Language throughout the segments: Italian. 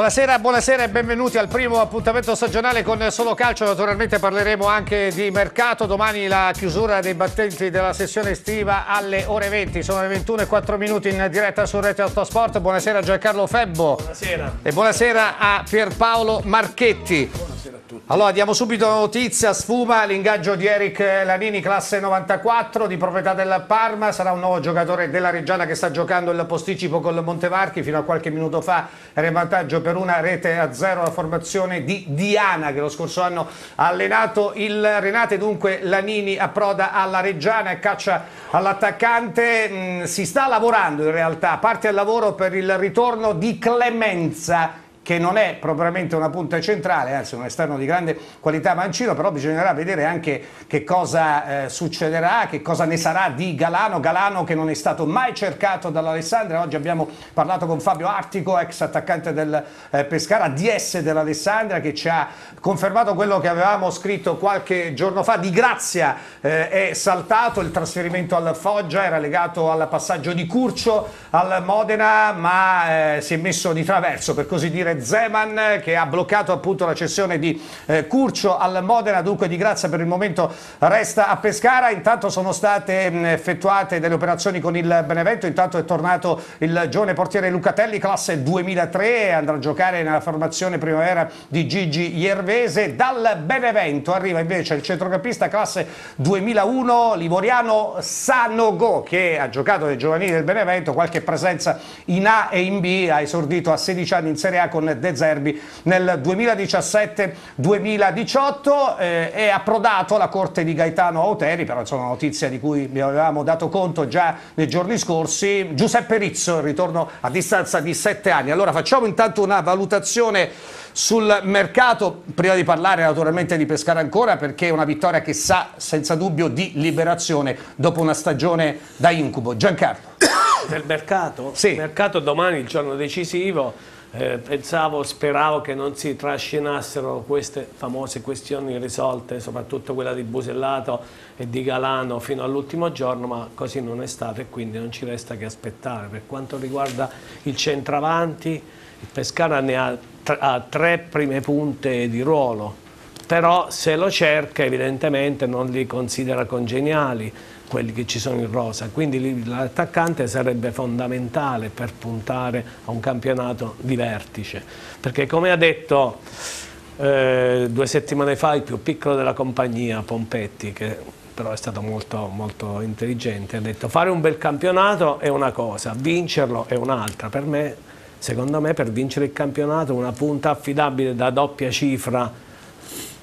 Buonasera, buonasera e benvenuti al primo appuntamento stagionale con Solo Calcio. Naturalmente parleremo anche di mercato. Domani la chiusura dei battenti della sessione estiva alle ore 20. Sono le 21 e 4 minuti in diretta su Rete Autosport. Buonasera a Giancarlo Febbo. Buonasera. E buonasera a Pierpaolo Marchetti. Buonasera a tutti. Allora, diamo subito notizia, sfuma l'ingaggio di Eric Lanini, classe 94, di proprietà del Parma, sarà un nuovo giocatore della Reggiana che sta giocando il posticipo col Montevarchi, fino a qualche minuto fa era in vantaggio per una rete a zero la formazione di Diana che lo scorso anno ha allenato il Renate, dunque Lanini approda alla Reggiana e caccia all'attaccante, Mm, si sta lavorando in realtà, parte al lavoro per il ritorno di Clemenza che non è propriamente una punta centrale, anzi un esterno di grande qualità mancino, però bisognerà vedere anche che cosa eh, succederà, che cosa ne sarà di Galano, Galano che non è stato mai cercato dall'Alessandria, oggi abbiamo parlato con Fabio Artico, ex attaccante del eh, Pescara, DS dell'Alessandria, che ci ha confermato quello che avevamo scritto qualche giorno fa, di grazia eh, è saltato il trasferimento al Foggia, era legato al passaggio di Curcio al Modena, ma eh, si è messo di traverso per così dire Zeman che ha bloccato appunto la cessione di eh, Curcio al Modena, dunque Di Grazia per il momento resta a Pescara, intanto sono state mh, effettuate delle operazioni con il Benevento, intanto è tornato il giovane portiere Lucatelli, classe 2003, andrà a giocare nella formazione primavera di Gigi Iervese, dal Benevento arriva invece il centrocampista classe 2001 Livoriano Sanogo che ha giocato nei giovanili del Benevento, qualche presenza in A e in B, ha esordito a 16 anni in Serie A con De Zerbi nel 2017-2018, eh, è approdato alla corte di Gaetano Auteri, però insomma una notizia di cui vi avevamo dato conto già nei giorni scorsi, Giuseppe Rizzo, il ritorno a distanza di 7 anni. Allora facciamo intanto una valutazione sul mercato, prima di parlare naturalmente di Pescara ancora, perché è una vittoria che sa senza dubbio di liberazione dopo una stagione da incubo. Giancarlo. Del mercato? Sì. Il mercato domani, il giorno decisivo, eh, pensavo, speravo che non si trascinassero queste famose questioni risolte, soprattutto quella di Busellato e di Galano fino all'ultimo giorno, ma così non è stato e quindi non ci resta che aspettare. Per quanto riguarda il centravanti, il Pescara ne ha, ha tre prime punte di ruolo, però se lo cerca evidentemente non li considera congeniali quelli che ci sono in rosa, quindi l'attaccante sarebbe fondamentale per puntare a un campionato di vertice, perché come ha detto eh, due settimane fa il più piccolo della compagnia, Pompetti, che però è stato molto, molto intelligente, ha detto fare un bel campionato è una cosa, vincerlo è un'altra, per me, secondo me per vincere il campionato una punta affidabile da doppia cifra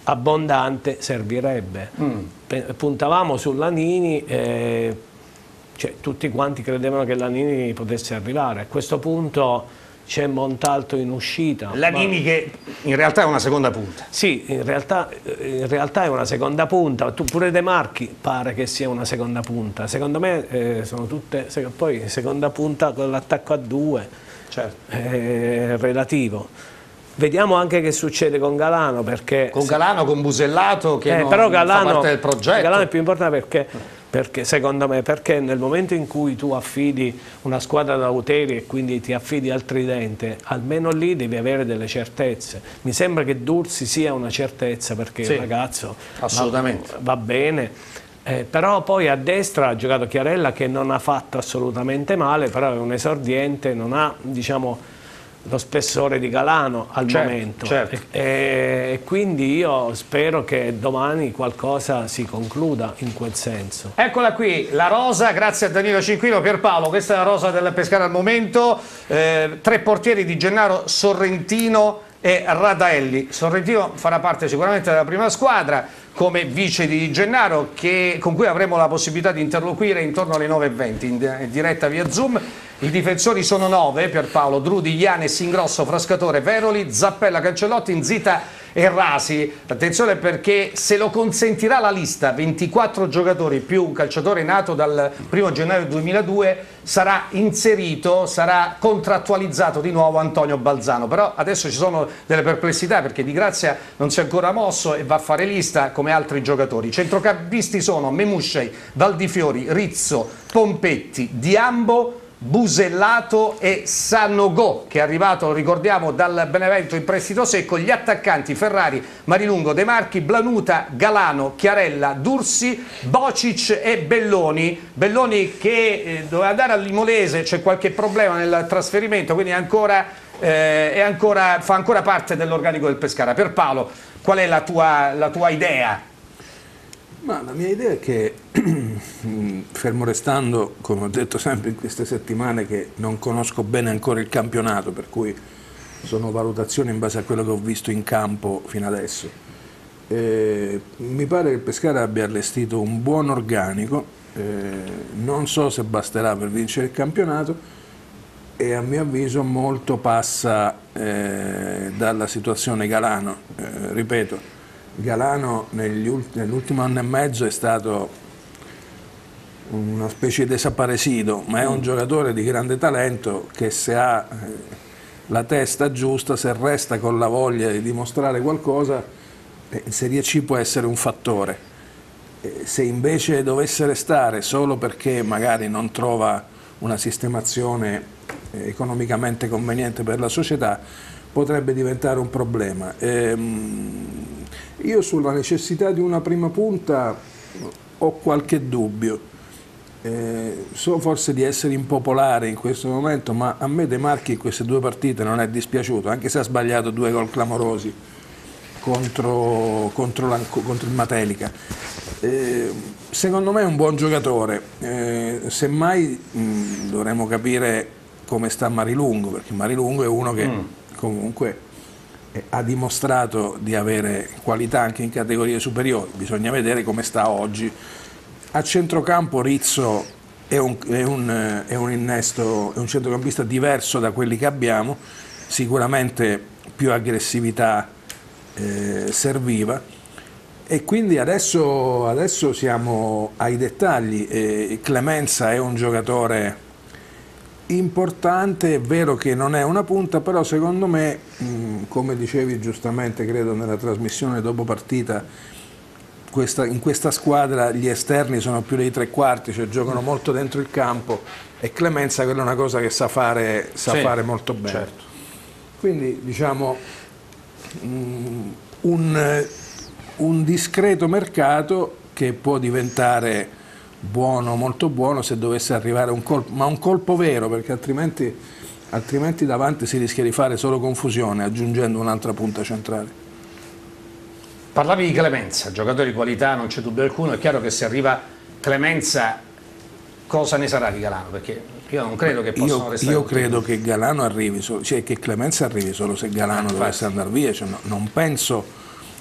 abbondante servirebbe. Pe- Puntavamo su Lanini, eh, cioè, tutti quanti credevano che Lanini potesse arrivare. A questo punto c'è Montalto in uscita. Lanini che in realtà è una seconda punta. Sì, in realtà, eh, in realtà è una seconda punta, tu pure De Marchi pare che sia una seconda punta, secondo me eh, sono tutte, poi seconda punta con l'attacco a due, Certo. è relativo. Vediamo anche che succede con Galano perché... Con Galano, con Busellato che Eh, non però fa Galano, parte del progetto. Galano è più importante perché, perché, secondo me, perché nel momento in cui tu affidi una squadra da Uteri e quindi ti affidi al tridente, almeno lì devi avere delle certezze. Mi sembra che Dursi sia una certezza perché Sì, il ragazzo assolutamente. va, va bene. Eh, però poi a destra ha giocato Chiarella che non ha fatto assolutamente male, però è un esordiente, non ha diciamo, lo spessore di Galano al Certo, momento. certo. E, quindi io spero che domani qualcosa si concluda in quel senso. Eccola qui, la rosa, grazie a Danilo Cinquino, Pierpaolo, questa è la rosa del Pescara al momento, Eh, tre portieri di Gennaro, Sorrentino e Radaelli. Sorrentino farà parte sicuramente della prima squadra come vice di Gennaro che- con cui avremo la possibilità di interloquire intorno alle 9.20 in, in diretta via Zoom. I difensori sono nove, Pierpaolo, Drudi, Ianes, Ingrosso, Frascatore, Veroli, Zappella, Cancellotti, Inzita e Rasi. Attenzione perché se lo consentirà la lista, 24 giocatori più un calciatore nato dal 1 gennaio 2002, sarà inserito, sarà contrattualizzato di nuovo Antonio Balzano. Però adesso ci sono delle perplessità perché Di Grazia non si è ancora mosso e va a fare lista come altri giocatori. I centrocampisti sono Memuscei, Valdifiori, Rizzo, Pompetti, Diambo, Busellato e Sanogo che è arrivato, ricordiamo, dal Benevento in prestito secco, gli attaccanti Ferrari, Marilungo, De Marchi, Blanuta, Galano, Chiarella, Dursi, Bocic e Belloni. Belloni che eh, doveva andare al Limolese, c'è qualche problema nel trasferimento, quindi ancora, eh, ancora- fa ancora parte dell'organico del Pescara. Per Paolo, qual è la tua, la tua idea? Ma la mia idea è che, fermo restando, come ho detto sempre in queste settimane, che non conosco bene ancora il campionato, per cui sono valutazioni in base a quello che ho visto in campo fino adesso. Eh, mi pare che Pescara abbia allestito un buon organico, eh, non so se basterà per vincere il campionato e a mio avviso molto passa eh, dalla situazione Galano. Eh, ripeto, Galano nell'ultimo anno e mezzo è stato una specie di desaparecido, ma è un giocatore di grande talento che se ha eh, la testa giusta, se resta con la voglia di dimostrare qualcosa, eh, in Serie C può essere un fattore. Se invece dovesse restare solo perché magari non trova una sistemazione eh, economicamente conveniente per la società, potrebbe diventare un problema. Ehm, io sulla necessità di una prima punta ho qualche dubbio. Eh, so forse di essere impopolare in questo momento, ma a me De Marchi in queste due partite non è dispiaciuto, anche se ha sbagliato due gol clamorosi contro, contro, contro il Matelica. Eh, secondo me è un buon giocatore, eh, semmai mh, dovremmo capire come sta Marilungo, perché Marilungo è uno che comunque eh, ha dimostrato di avere qualità anche in categorie superiori, bisogna vedere come sta oggi. A centrocampo Rizzo è un, è un, è un innesto, è un centrocampista diverso da quelli che abbiamo, sicuramente più aggressività eh, serviva e quindi adesso, adesso siamo ai dettagli. Eh, Clemenza è un giocatore importante, è vero che non è una punta, però secondo me, mh, come dicevi giustamente, credo nella trasmissione dopo partita, questa- in questa squadra gli esterni sono più dei tre quarti, cioè giocano molto dentro il campo e Clemenza quella è una cosa che sa fare, sa Sì, fare molto bene. certo. Quindi diciamo mm, un, un discreto mercato che può diventare buono, molto buono se dovesse arrivare un colpo, ma un colpo vero perché altrimenti, altrimenti davanti si rischia di fare solo confusione aggiungendo un'altra punta centrale. Parlavi di Clemenza, giocatore di qualità, non c'è dubbio alcuno, è chiaro che se arriva Clemenza cosa ne sarà di Galano? Perché io non credo che possano Io, restare io credo che Galano arrivi, solo- cioè che Clemenza arrivi solo se Galano dovesse andare via, cioè no- non penso,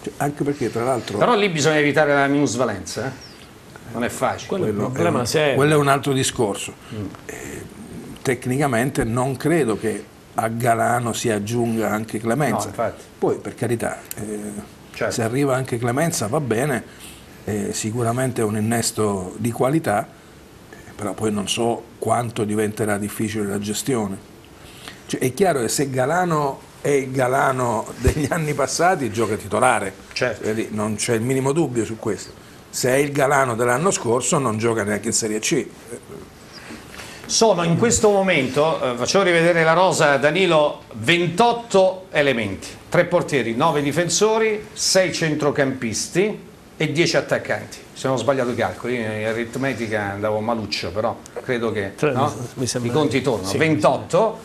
cioè, anche perché tra l'altro Però lì bisogna evitare la minusvalenza, eh? Non è facile. Quello è quello è un, serio. quello è un altro discorso. Eh, tecnicamente non credo che a Galano si aggiunga anche Clemenza. No. Poi per carità, eh, Certo. se arriva anche Clemenza va bene, eh, sicuramente è un innesto di qualità, eh, però poi non so quanto diventerà difficile la gestione. Cioè, è chiaro che se Galano è il Galano degli anni passati gioca titolare, Certo. Non c'è il minimo dubbio su questo. Se è il Galano dell'anno scorso non gioca neanche in Serie C. Sono in questo momento, eh, facciamo rivedere la rosa, Danilo, 28 elementi, 3 portieri, 9 difensori, 6 centrocampisti e 10 attaccanti. Se non ho sbagliato i calcoli, io in aritmetica andavo maluccio, però credo che no? mi- mi sembra- i conti tornano. sì, 28,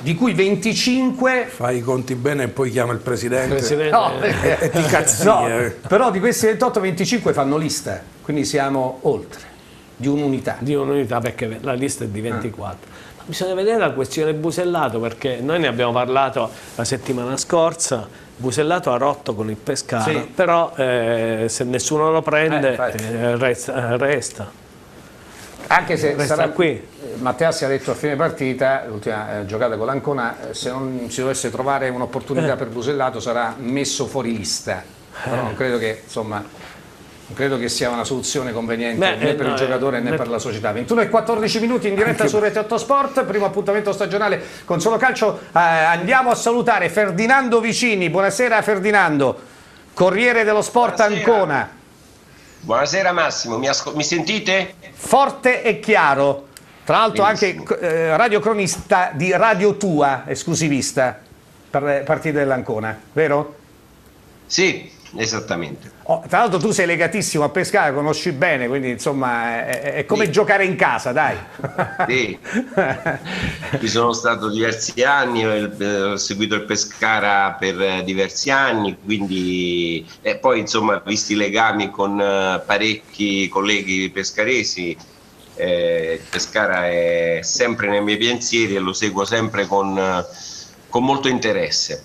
di cui 25 Fai i conti bene e poi chiama il presidente. Presidente, No, eh, perché- ti cazzi, no, eh. però di questi 28, 25 fanno lista, quindi siamo oltre di un'unità. di un'unità perché la lista è di 24. Ma bisogna vedere la questione Busellato perché noi ne abbiamo parlato la settimana scorsa. Busellato ha rotto con il Pescara, Sì. però eh, se nessuno lo Eh, prende infatti. eh, resta, resta. Anche se Resta sarà qui. Eh, Matteassi ha detto a fine partita, l'ultima eh, giocata con l'Ancona, eh, se non si dovesse trovare un'opportunità per Busellato sarà messo fuori lista. Però non credo che, insomma, non credo che sia una soluzione conveniente Beh, né eh, per no, il giocatore eh, né ne- per la società. 21 e 14 minuti in diretta su Rete 8 Sport, primo appuntamento stagionale con Solo Calcio. Eh, andiamo a salutare Ferdinando Vicini. Buonasera Ferdinando, Corriere dello Sport Buonasera. Ancona. Buonasera Massimo, mi, asco- mi sentite? Forte e chiaro. Tra l'altro anche eh, radiocronista di Radio Tua, esclusivista per le partite dell'Ancona, vero? Sì, esattamente. Oh, tra l'altro tu sei legatissimo a Pescara, conosci bene, quindi insomma è, è come Sì. giocare in casa, dai. Sì. Ci sono stato diversi anni, ho, eh, seguito il Pescara per eh, diversi anni, quindi e poi insomma visti i legami con eh, parecchi colleghi pescaresi, eh, Pescara è sempre nei miei pensieri e lo seguo sempre con, con molto interesse.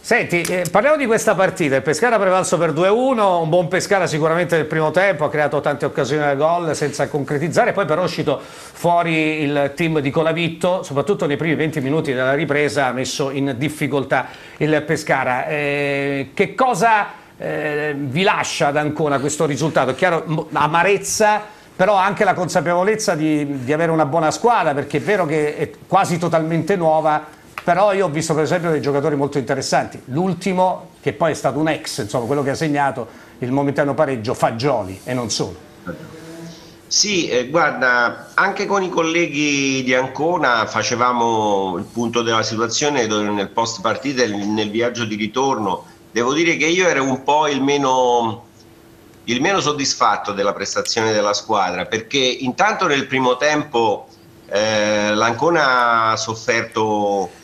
Senti, eh, parliamo di questa partita. Il Pescara ha prevalso per 2-1, un buon Pescara sicuramente nel primo tempo, ha creato tante occasioni da gol senza concretizzare, poi però è uscito fuori il team di Colavitto, soprattutto nei primi 20 minuti della ripresa ha messo in difficoltà il Pescara. Eh, che cosa eh, vi lascia ad Ancona questo risultato? Chiaro, amarezza, però anche la consapevolezza di, di avere una buona squadra, perché è vero che è quasi totalmente nuova, però io ho visto per esempio dei giocatori molto interessanti. L'ultimo, che poi è stato un ex, insomma, quello che ha segnato il momentaneo pareggio, Fagioli e non solo. Sì, eh, guarda, anche con i colleghi di Ancona facevamo il punto della situazione nel post partita, nel viaggio di ritorno. Devo dire che io ero un po' il meno, il meno soddisfatto della prestazione della squadra perché intanto nel primo tempo eh, l'Ancona ha sofferto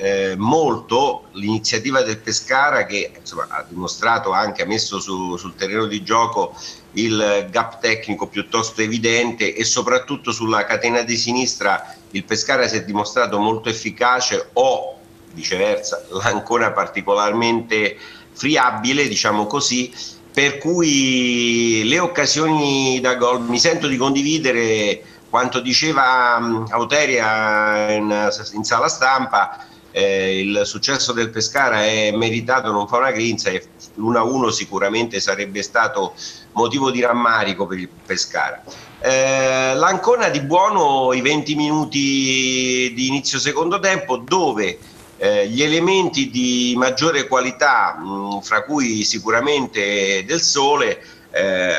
eh, molto l'iniziativa del Pescara che insomma, ha dimostrato anche, ha messo su- sul terreno di gioco il gap tecnico piuttosto evidente e soprattutto sulla catena di sinistra il Pescara si è dimostrato molto efficace o viceversa l'Ancona particolarmente friabile, diciamo così, per cui le occasioni da gol mi sento di condividere quanto diceva Auteria in, in sala stampa eh, il successo del Pescara è meritato, non fa una grinza e l'1-1 sicuramente sarebbe stato motivo di rammarico per il Pescara. Eh, L'Ancona di buono i 20 minuti di inizio secondo tempo dove eh, gli elementi di maggiore qualità, mh, fra cui sicuramente del sole, eh,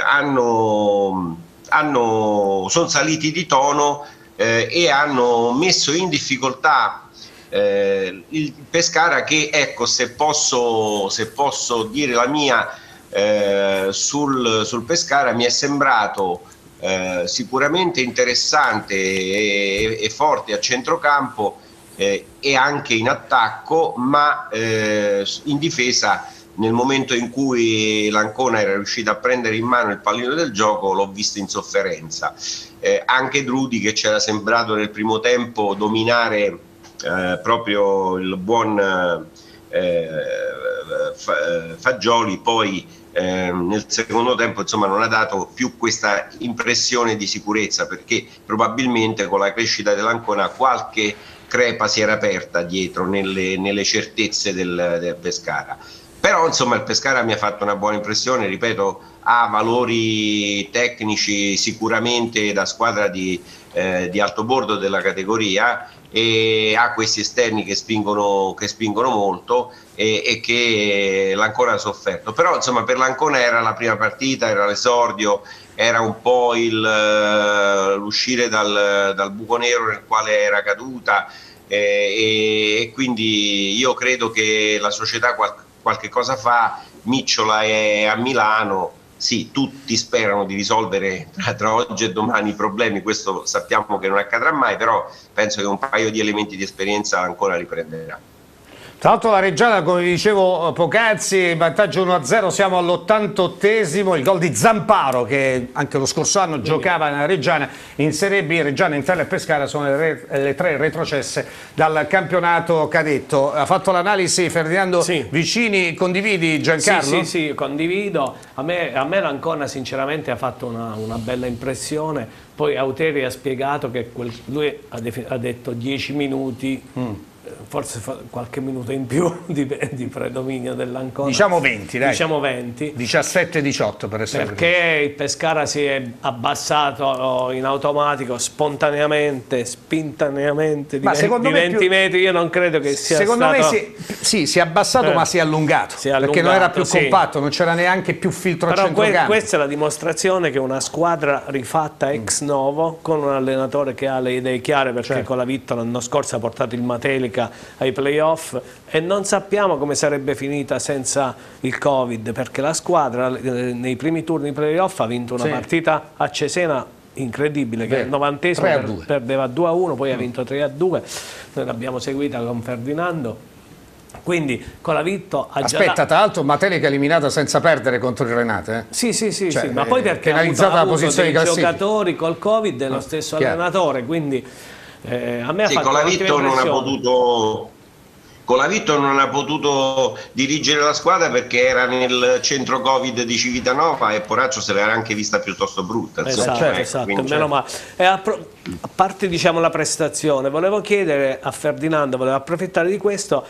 sono saliti di tono eh, e hanno messo in difficoltà eh, il Pescara che ecco se posso, se posso dire la mia eh, sul, sul, Pescara mi è sembrato eh, sicuramente interessante e, e, forte a centrocampo eh, e anche in attacco ma eh, in difesa nel momento in cui l'Ancona era riuscita a prendere in mano il pallino del gioco l'ho visto in sofferenza. Eh, anche Drudi che c'era sembrato nel primo tempo dominare eh, proprio il buon eh, fa, Fagioli poi eh, nel secondo tempo insomma, non ha dato più questa impressione di sicurezza perché probabilmente con la crescita dell'Ancona qualche crepa si era aperta dietro nelle, nelle certezze del, del Pescara. Però insomma il Pescara mi ha fatto una buona impressione, ripeto, ha valori tecnici sicuramente da squadra di, eh, di alto bordo della categoria e ha questi esterni che spingono, che spingono molto e, e che l'Ancona ha sofferto. Però insomma per l'Ancona era la prima partita, era l'esordio, era un po' il, eh, l'uscire dal, dal, buco nero nel quale era caduta eh, e, quindi io credo che la società qual, qualche cosa fa, Micciola è a Milano sì, tutti sperano di risolvere tra, tra, oggi e domani i problemi, questo sappiamo che non accadrà mai, però penso che un paio di elementi di esperienza ancora riprenderà. Tra l'altro la Reggiana, come vi dicevo poc'anzi, vantaggio 1-0, siamo all'88esimo, il gol di Zamparo che anche lo scorso anno giocava nella Reggiana in Serie B, Reggiana, Intel e Pescara sono le, re, le, tre retrocesse dal campionato cadetto. Ha fatto l'analisi Ferdinando sì. Vicini, condividi Giancarlo? Sì, sì, sì condivido, a me, a me l'Ancona sinceramente ha fatto una, una bella impressione, poi Auteri ha spiegato che quel, lui ha, ha detto 10 minuti mm forse qualche minuto in più di, di predominio dell'Ancona. Diciamo 20, dai. Diciamo 20. 17-18 per esempio. Perché il Pescara si è abbassato in automatico, spontaneamente, spintaneamente di, ma 20, di 20 più... metri. Io non credo che sia secondo stato... Secondo me si, sì, si è abbassato eh. ma si è, allungato, si è allungato. Perché non era più sì. compatto, non c'era neanche più filtro Però a centrocampo. Que questa è la dimostrazione che una squadra rifatta ex novo, con un allenatore che ha le idee chiare, perché certo. con la Vitto l'anno scorso ha portato il Matelica ai playoff e non sappiamo come sarebbe finita senza il Covid perché la squadra eh, nei primi turni playoff ha vinto una sì. partita a Cesena incredibile che al novantesimo per, perdeva 2 a 1 poi mm. ha vinto 3 a 2 noi l'abbiamo seguita con Ferdinando quindi con la Vitto ha Aspetta, già... tra l'altro Matelica eliminata senza perdere contro il Renate. Eh? Sì, sì, sì, cioè, sì, ma poi perché ha avuto, la posizione dei giocatori col Covid e lo ah, stesso chiaro. allenatore, quindi eh, a me sì, ha fatto con la Vitto non ha potuto con la Vitto non ha potuto dirigere la squadra perché era nel centro Covid di Civitanova e Poraccio se l'era anche vista piuttosto brutta. Esatto, certo, esatto, meno male. A, a parte diciamo, la prestazione, volevo chiedere a Ferdinando, volevo approfittare di questo,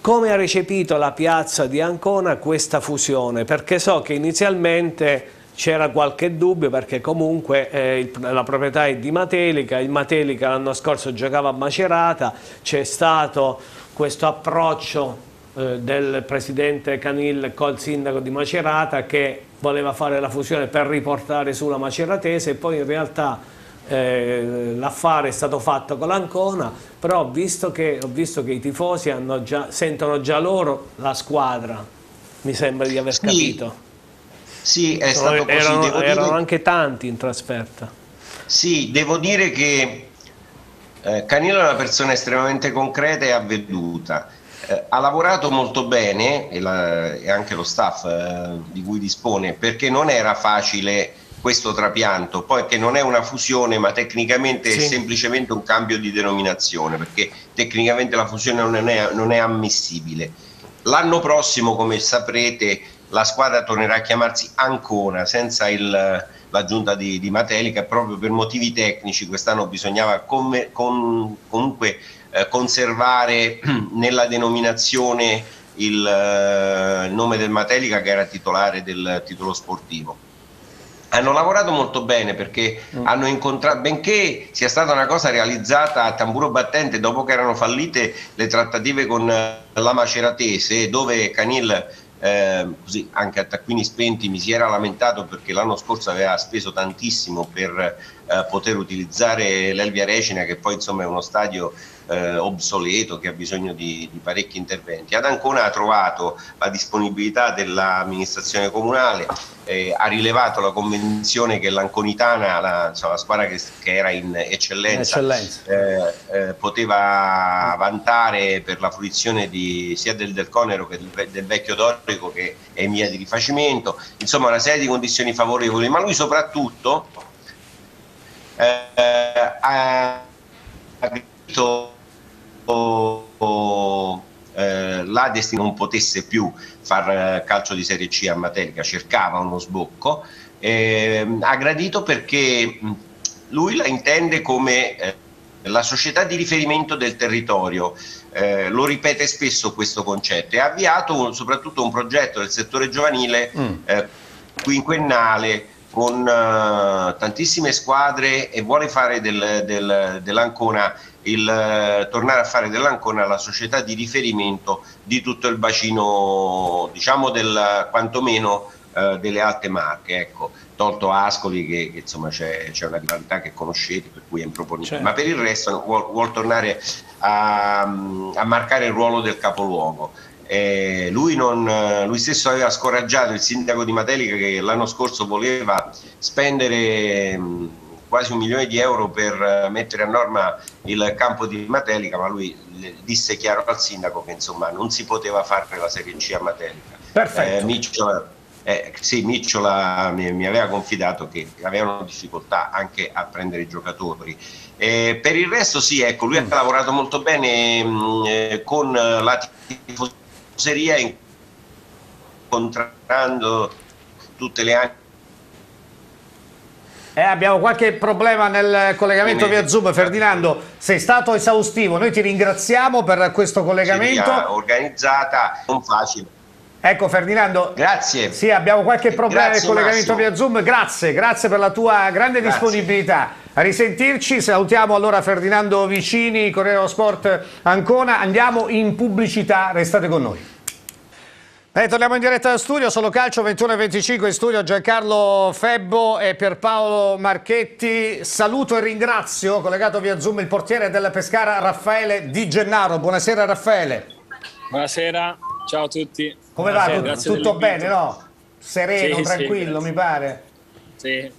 come ha recepito la piazza di Ancona questa fusione? Perché so che inizialmente c'era qualche dubbio perché comunque eh, la proprietà è di Matelica, il Matelica l'anno scorso giocava a Macerata, c'è stato questo approccio eh, del presidente Canil col sindaco di Macerata che voleva fare la fusione per riportare sulla Maceratese e poi in realtà eh, l'affare è stato fatto con l'Ancona, però ho visto che, ho visto che i tifosi già, sentono già loro la squadra, mi sembra di aver Sì, capito. Sì, è stato così. erano, devo dire- erano anche tanti in trasferta. Sì, devo dire che eh, Canilo è una persona estremamente concreta e avveduta. Eh, ha lavorato molto bene e, la- e anche lo staff eh, di cui dispone perché non era facile questo trapianto, poi che non è una fusione ma tecnicamente è Sì. semplicemente un cambio di denominazione perché tecnicamente la fusione non è, non è ammissibile. L'anno prossimo, come saprete, la squadra tornerà a chiamarsi Ancona senza il- l'aggiunta di, di Matelica proprio per motivi tecnici. Quest'anno bisognava come- con- comunque eh, conservare nella denominazione il eh, nome del Matelica che era titolare del titolo sportivo. Hanno lavorato molto bene perché hanno incontrato, benché sia stata una cosa realizzata a tamburo battente dopo che erano fallite le trattative con eh, la Maceratese, dove Canil, eh, così anche a taccuini spenti, mi si era lamentato perché l'anno scorso aveva speso tantissimo per eh, poter utilizzare l'Elvia Recina, che poi insomma è uno stadio eh, obsoleto che ha bisogno di, di parecchi interventi. Ad Ancona ha trovato la disponibilità dell'amministrazione comunale, eh, ha rilevato la convenzione che l'Anconitana, la, insomma, la squadra che, che era in eccellenza, Eccellenza. eh, eh, poteva vantare per la fruizione di, sia del, del Conero che del, del vecchio Dorico che è in via di rifacimento, insomma una serie di condizioni favorevoli, ma lui soprattutto eh, ha ha capito eh, la Desti non potesse più far eh, calcio di Serie C a Matelica, cercava uno sbocco, ehm, ha gradito perché lui la intende come eh, la società di riferimento del territorio, eh, lo ripete spesso questo concetto e ha avviato un- soprattutto un progetto del settore giovanile eh, quinquennale con eh, tantissime squadre e vuole fare del- del- dell'Ancona il, eh, tornare a fare dell'Ancona la società di riferimento di tutto il bacino, diciamo del quantomeno eh, delle alte marche, ecco, tolto Ascoli che, che, insomma c'è, c'è una rivalità che conoscete per cui è improponibile, Certo. ma per il resto vuol, vuol tornare a, a marcare il ruolo del capoluogo. Eh, lui, non, lui stesso aveva scoraggiato il sindaco di Matelica che l'anno scorso voleva spendere mh, quasi un milione di euro per eh, mettere a norma il campo di Matelica, ma lui le- disse chiaro al sindaco che insomma non si poteva fare la Serie C a Matelica. Perfetto. Eh, Micciola, eh, sì, Micciola mi, mi aveva confidato che avevano difficoltà anche a prendere i giocatori. Eh, per il resto sì, ecco, lui ha lavorato molto bene mh, eh, con la tifoseria incontrando tutte le anni Eh, abbiamo qualche problema nel collegamento via Zoom. Ferdinando, sei stato esaustivo. Noi ti ringraziamo per questo collegamento. organizzata, non facile. Ecco Ferdinando, Grazie. sì, abbiamo qualche problema Grazie, nel collegamento Massimo. via Zoom. Grazie, grazie per la tua grande Grazie. disponibilità. A risentirci, salutiamo allora Ferdinando Vicini, Corriere dello Sport Ancona. Andiamo in pubblicità, restate con noi. Eh, torniamo in diretta da studio, solo calcio 21 e 25 in studio Giancarlo Febbo e Pierpaolo Marchetti. Saluto e ringrazio, collegato via Zoom, il portiere della Pescara Raffaele Di Gennaro. Buonasera Raffaele. Buonasera, ciao a tutti. Come va? Buonasera, grazie Tutto dell'invito. bene, no? Sereno, Sì, sì, tranquillo, grazie. mi pare. Sì,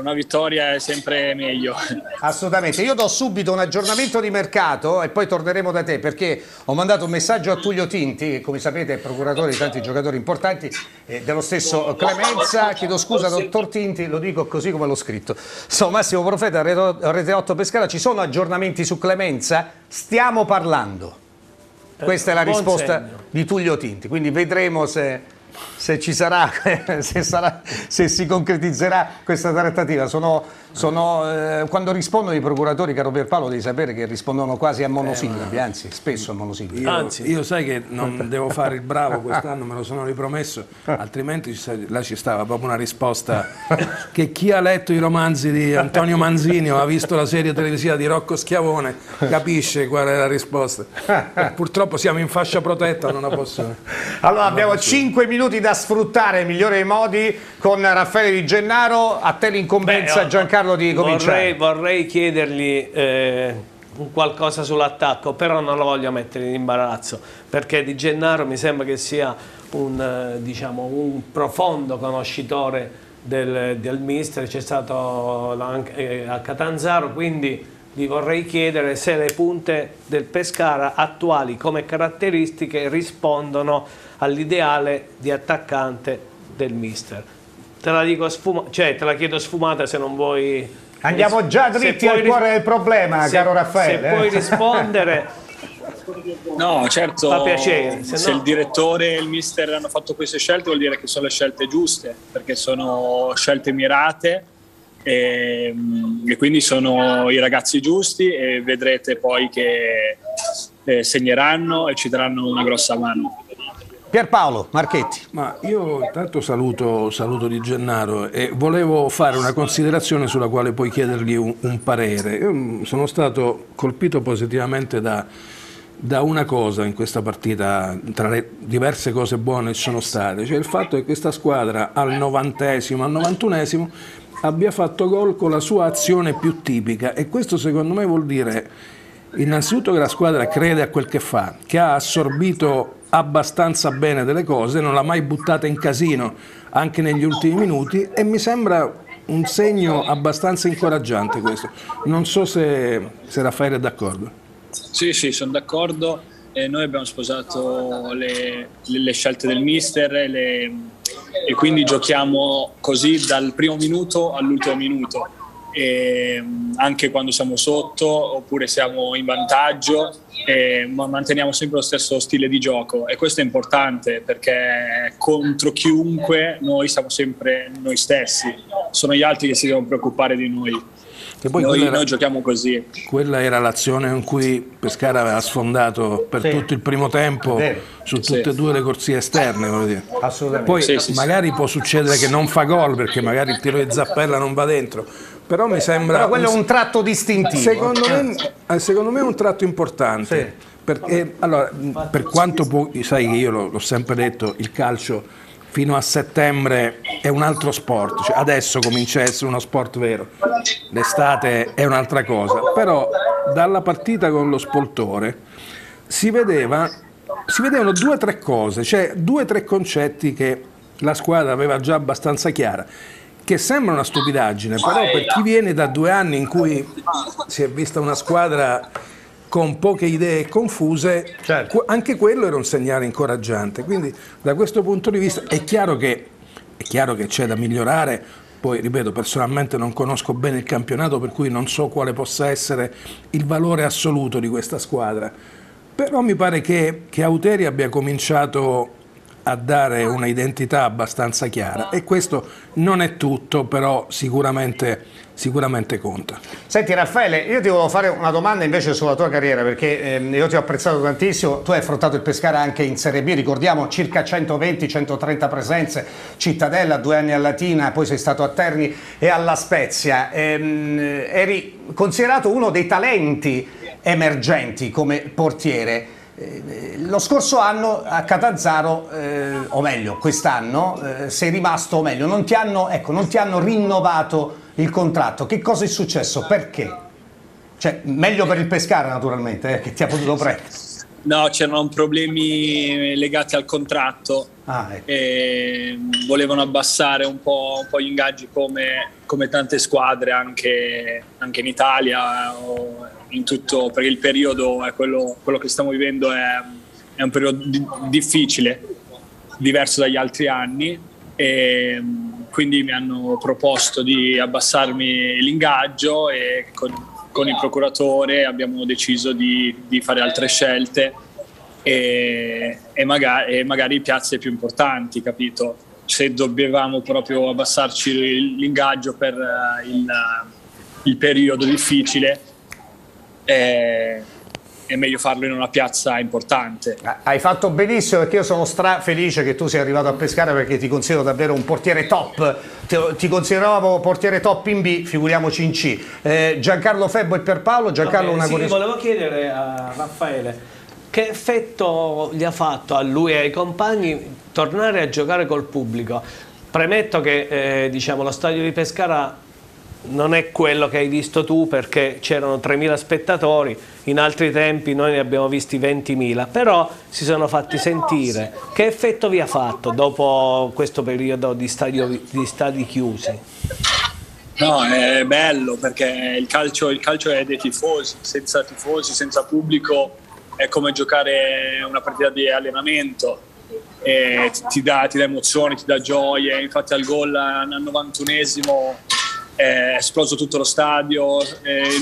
una vittoria è sempre meglio. Assolutamente. Io do subito un aggiornamento di mercato e poi torneremo da te perché ho mandato un messaggio a Tullio Tinti, che come sapete è procuratore di tanti giocatori importanti, eh, dello stesso Clemenza. Chiedo scusa, dottor Tinti, lo dico così come l'ho scritto. Sono Massimo Profeta, Rete Rete 8 Pescara. Ci sono aggiornamenti su Clemenza? Stiamo parlando. Questa è la risposta di Tullio Tinti, quindi vedremo se, se ci sarà, se, sarà, se si concretizzerà questa trattativa. Sono sono, eh, quando rispondono i procuratori, caro Pierpaolo, devi sapere che rispondono quasi a monosillabi, anzi spesso a monosillabi. Io, Anzi. io sai che non devo fare il bravo quest'anno, me lo sono ripromesso, altrimenti là ci stava proprio una risposta che chi ha letto i romanzi di Antonio Manzini o ha visto la serie televisiva di Rocco Schiavone capisce qual è la risposta. Eh, Purtroppo siamo in fascia protetta, non la posso... Allora abbiamo 5 minuti da sfruttare, migliore dei modi, con Raffaele Di Gennaro, a te l'incombenza Beh, Giancarlo di cominciare. Vorrei, vorrei chiedergli eh, un qualcosa sull'attacco, però non lo voglio mettere in imbarazzo, perché Di Gennaro mi sembra che sia un, eh, diciamo, un profondo conoscitore del, del mister, c'è stato anche eh, a Catanzaro, quindi gli vorrei chiedere se le punte del Pescara attuali come caratteristiche rispondono all'ideale di attaccante del mister. Te la, dico sfuma- cioè, te la chiedo sfumata se non vuoi... Andiamo già dritti al ris- cuore del problema, se- caro Raffaele. Se eh. puoi rispondere, No, certo, Fa piacere, se se, no- il direttore e il mister hanno fatto queste scelte vuol dire che sono le scelte giuste, perché sono scelte mirate e, e quindi sono i ragazzi giusti e vedrete poi che eh, segneranno e ci daranno una grossa mano. Pierpaolo Marchetti. Ma io intanto saluto, saluto Di Gennaro e volevo fare una considerazione sulla quale poi chiedergli un, un parere. Io mm, sono stato colpito positivamente da, da una cosa in questa partita, tra le diverse cose buone ci sono state, cioè il fatto che questa squadra al novantesimo, al novantunesimo abbia fatto gol con la sua azione più tipica e questo secondo me vuol dire innanzitutto che la squadra crede a quel che fa, che ha assorbito abbastanza bene delle cose, non l'ha mai buttata in casino anche negli ultimi minuti e mi sembra un segno abbastanza incoraggiante questo. Non so se, se Raffaele è d'accordo. Sì, sì, sono d'accordo. Eh, noi abbiamo sposato le, le- le scelte del mister le- e quindi giochiamo così dal primo minuto all'ultimo minuto. E, mh, anche quando siamo sotto oppure siamo in vantaggio, eh, ma manteniamo sempre lo stesso stile di gioco e questo è importante perché contro chiunque noi siamo sempre noi stessi, sono gli altri che si devono preoccupare di noi. Che poi Noi, era, noi giochiamo così. quella era l'azione in cui Pescara aveva sfondato per Sì. tutto il primo tempo su tutte Sì. e due le corsie esterne. Assolutamente. Poi Sì, sì, sì. magari può succedere che non fa gol perché magari il tiro di zappella non va dentro, però mi sembra... Però quello è un tratto distintivo. Secondo me, eh, secondo me è un tratto importante. Sì. Perché, allora, per quanto può, sai che io l'ho, l'ho sempre detto, il calcio fino a settembre è un altro sport, cioè adesso comincia a essere uno sport vero, l'estate è un'altra cosa, però dalla partita con lo spoltore si vedeva si vedevano due o tre cose, cioè due o tre concetti che la squadra aveva già abbastanza chiara, che sembra una stupidaggine, però per chi viene da due anni in cui si è vista una squadra con poche idee confuse, Certo. anche quello era un segnale incoraggiante. Quindi da questo punto di vista è chiaro che, è chiaro che c'è da migliorare. Poi, ripeto, personalmente non conosco bene il campionato, per cui non so quale possa essere il valore assoluto di questa squadra. Però mi pare che, che Auteri abbia cominciato a dare una identità abbastanza chiara e questo non è tutto, però sicuramente, sicuramente conta. Senti Raffaele, io ti volevo fare una domanda invece sulla tua carriera perché ehm, io ti ho apprezzato tantissimo, tu hai affrontato il Pescara anche in Serie B, ricordiamo circa 120-130 presenze, Cittadella, due anni a Latina, poi sei stato a Terni e alla Spezia, Ehm, eri considerato uno dei talenti emergenti come portiere. Eh, Lo scorso anno a Catanzaro, eh, o meglio quest'anno, eh, sei rimasto, o meglio, non ti, hanno, ecco, non ti hanno rinnovato il contratto. Che cosa è successo? Perché? Cioè, meglio per il Pescara naturalmente, eh, che ti ha potuto prendere. No, c'erano problemi legati al contratto Ah, ecco. e volevano abbassare un po', un po' gli ingaggi come, come tante squadre anche, anche in Italia o in tutto, perché il periodo è quello, quello che stiamo vivendo è, è un periodo di- difficile, diverso dagli altri anni e quindi mi hanno proposto di abbassarmi l'ingaggio e con, con il procuratore abbiamo deciso di, di fare altre scelte e, e magari, e magari piazze più importanti, capito? Se dovevamo proprio abbassarci l'ingaggio per eh, il, il periodo difficile, è, è meglio farlo in una piazza importante. Hai fatto benissimo perché io sono stra felice che tu sia arrivato a pescare perché ti considero davvero un portiere top. Ti, ti consideravamo portiere top in B, figuriamoci in C. Eh, Giancarlo Febbo e Pierpaolo, Giancarlo bene, una sì, volevo chiedere a Raffaele che effetto gli ha fatto a lui e ai compagni tornare a giocare col pubblico. Premetto che eh, diciamo, lo stadio di Pescara non è quello che hai visto tu perché c'erano 3.000 spettatori, in altri tempi noi ne abbiamo visti 20.000, però si sono fatti sentire. Che effetto vi ha fatto dopo questo periodo di, stadio- di stadi chiusi? No, è bello perché il calcio, il calcio è dei tifosi, senza tifosi, senza pubblico è come giocare una partita di allenamento, ti, dà, ti dà emozioni, ti dà gioie, infatti al gol al 91esimo è esploso tutto lo stadio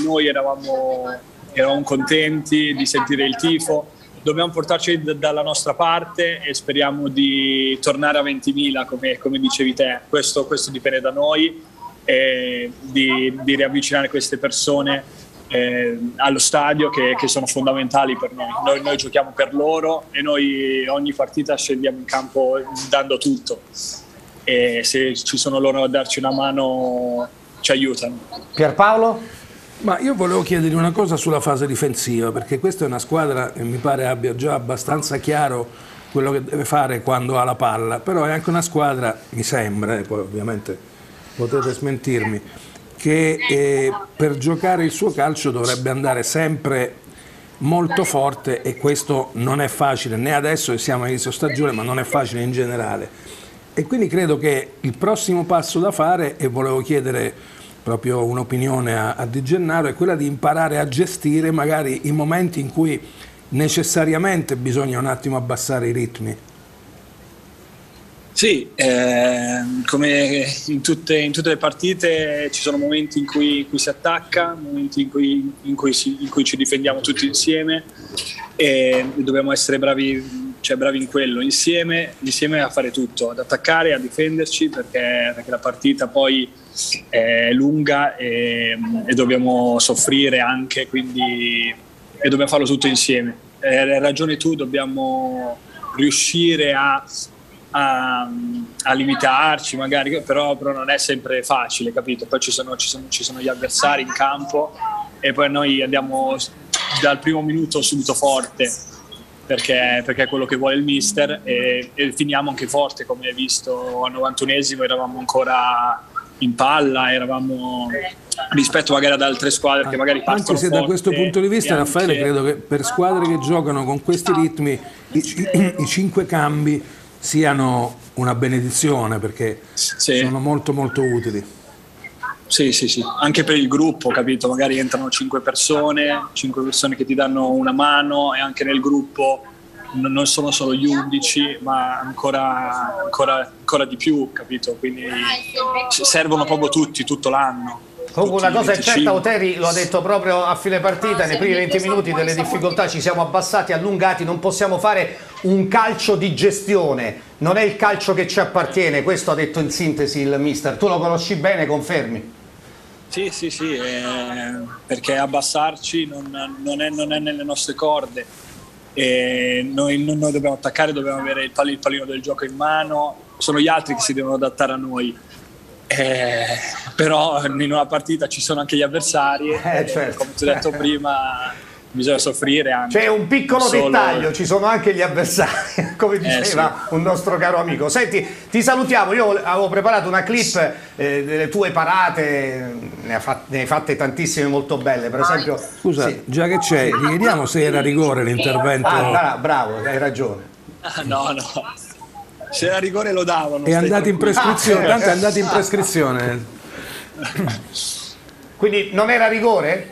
noi eravamo, eravamo contenti di sentire il tifo. Dobbiamo portarci d- dalla nostra parte e speriamo di tornare a 20.000 come, come dicevi te, questo, questo dipende da noi e di, di riavvicinare queste persone eh, allo stadio che, che sono fondamentali per noi. noi. Noi giochiamo per loro e noi ogni partita scendiamo in campo dando tutto e se ci sono loro a darci una mano ci aiutano. Pierpaolo? Ma io volevo chiedergli una cosa sulla fase difensiva, perché questa è una squadra che mi pare abbia già abbastanza chiaro quello che deve fare quando ha la palla, però è anche una squadra, mi sembra, e poi ovviamente potete smentirmi, che eh, per giocare il suo calcio dovrebbe andare sempre molto forte e questo non è facile né adesso che siamo all'inizio stagione, ma non è facile in generale. E quindi credo che il prossimo passo da fare, e volevo chiedere proprio un'opinione a, a Di Gennaro, è quella di imparare a gestire magari i momenti in cui necessariamente bisogna un attimo abbassare i ritmi. Sì, eh, come in tutte, in tutte le partite ci sono momenti in cui, in cui si attacca, momenti in cui, in, cui si- cui ci difendiamo tutti insieme e dobbiamo essere bravi, cioè bravi in quello, insieme, insieme a fare tutto, ad attaccare, a difenderci perché, perché la partita poi è lunga e, e dobbiamo soffrire anche, quindi e dobbiamo farlo tutto insieme. Eh, Hai ragione tu, dobbiamo riuscire a a, a limitarci magari, però, però non è sempre facile, capito? Poi ci sono, ci, sono, ci sono gli avversari in campo e poi noi andiamo dal primo minuto subito forte perché, perché è quello che vuole il mister e, e finiamo anche forte come hai visto al 91esimo eravamo ancora in palla, eravamo rispetto magari ad altre squadre che magari partono Anche se da questo punto di vista, Raffaele, anche- credo che per squadre che giocano con questi ritmi i, ci- i cinque cambi siano una benedizione perché Sì. sono molto molto utili. Sì, sì, sì, anche per il gruppo, capito? Magari entrano cinque persone, cinque persone che ti danno una mano e anche nel gruppo non sono solo gli 11, ma ancora, ancora, ancora di più, capito? Quindi servono proprio tutti, tutto l'anno. Comunque una cosa è certa, 25. Oteri lo ha detto proprio a fine partita, nei primi 20 minuti delle difficoltà ci siamo abbassati, allungati, non possiamo fare un calcio di gestione, non è il calcio che ci appartiene, questo ha detto in sintesi il mister, tu lo conosci bene, confermi? Sì, sì, sì, eh, perché abbassarci non, non è, non è nelle nostre corde. E noi, noi dobbiamo attaccare, dobbiamo avere il, pal- il pallino del gioco in mano, sono gli altri che si devono adattare a noi. Eh, però in una partita ci sono anche gli avversari, Eh, e certo. come ti ho detto prima, bisogna soffrire anche. C'è un piccolo Solo- dettaglio, ci sono anche gli avversari, come diceva un nostro caro amico. Senti, ti salutiamo, io avevo preparato una clip eh, delle tue parate, ne, hai fatte tantissime molto belle, per esempio... Scusa, sì. già che c'è, gli chiediamo se era rigore l'intervento. Ah, bra- bravo, hai ragione. Ah, no, no. Se era rigore lo davano. È andato in prescrizione, Ah, tanto è andato in prescrizione. Quindi non era rigore?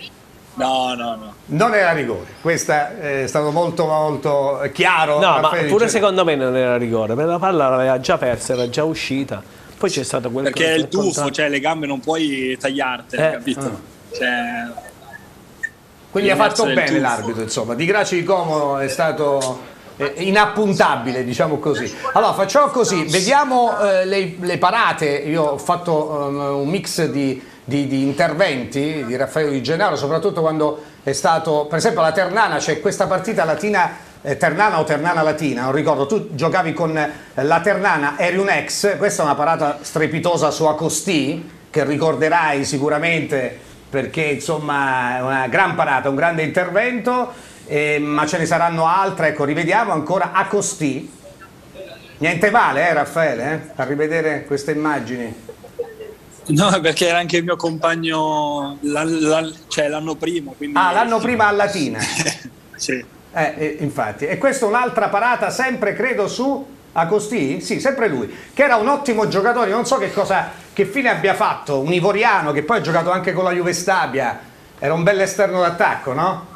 No, no, no. Non era rigore, questo è stato molto molto chiaro. No, ma pure secondo me non era rigore, perché la palla l'aveva già persa, era già uscita. Poi c'è stato quel Perché è il tuffo, contratto. cioè le gambe non puoi tagliartele, Eh, capito? Cioè, Quindi ha fatto bene tuffo. l'arbitro, insomma. Di Graci di Como è stato eh, inappuntabile, diciamo così. Allora facciamo così, vediamo eh, le, le parate, io ho fatto um, un mix di, di- di interventi di Raffaele Di Gennaro, soprattutto quando è stato, per esempio la Ternana, c'è questa partita latina eh, Ternana o Ternana Latina, non ricordo, tu giocavi con eh, la Ternana, eri un ex, questa è una parata strepitosa su Acosti, che ricorderai sicuramente perché insomma è una gran parata, un grande intervento, eh, ma ce ne saranno altre, ecco, rivediamo ancora Acosti. Niente male, eh, Raffaele, eh, a rivedere queste immagini. No, perché era anche il mio compagno l'an- l'an- cioè, l'anno prima. Quindi... Ah, l'anno prima a Latina. sì. Eh, eh, infatti, e questa è un'altra parata, sempre credo su Agosti? Sì, sempre lui, che era un ottimo giocatore, non so che cosa, che fine abbia fatto, un ivoriano che poi ha giocato anche con la Juve Stabia, era un bel esterno d'attacco, no?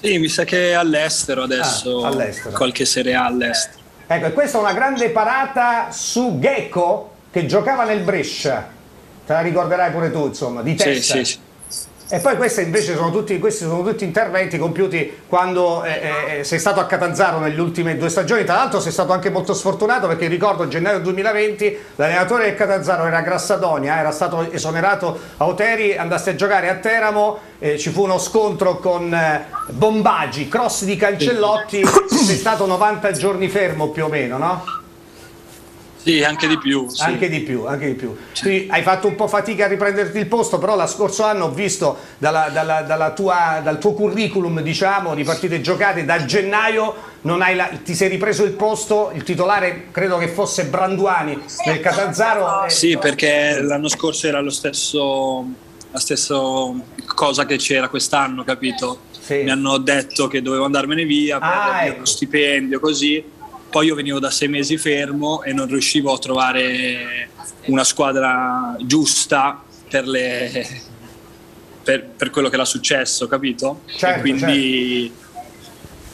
Sì, mi sa che è all'estero adesso, Ah, all'estero. qualche Serie A all'estero. Ecco, e questa è una grande parata su Gecko che giocava nel Brescia, te la ricorderai pure tu, insomma, di Sì, testa. sì, sì. E poi questi invece sono tutti, questi sono tutti interventi compiuti quando eh, eh, sei stato a Catanzaro nelle ultime due stagioni. Tra l'altro sei stato anche molto sfortunato perché ricordo gennaio 2020 l'allenatore del Catanzaro era Grassadonia, era stato esonerato a Oteri, andaste a giocare a Teramo, eh, ci fu uno scontro con eh, Bombaggi, cross di Cancellotti, sei stato 90 giorni fermo più o meno, no? Sì, anche di più. sì. Anche di più, anche di più. Quindi hai fatto un po' fatica a riprenderti il posto, però lo scorso anno ho visto dalla- dalla- dalla tua- dal tuo curriculum diciamo, di partite giocate, da gennaio non hai la- ti sei ripreso il posto, il titolare credo che fosse Branduani nel Catanzaro. Sì, perché l'anno scorso era lo stesso, la stessa cosa che c'era quest'anno, capito? Sì. Mi hanno detto che dovevo andarmene via, Ah, prendermi ecco. uno stipendio, così. Poi io venivo da sei mesi fermo e non riuscivo a trovare una squadra giusta per, le- per- per quello che era successo, capito? Certo, e quindi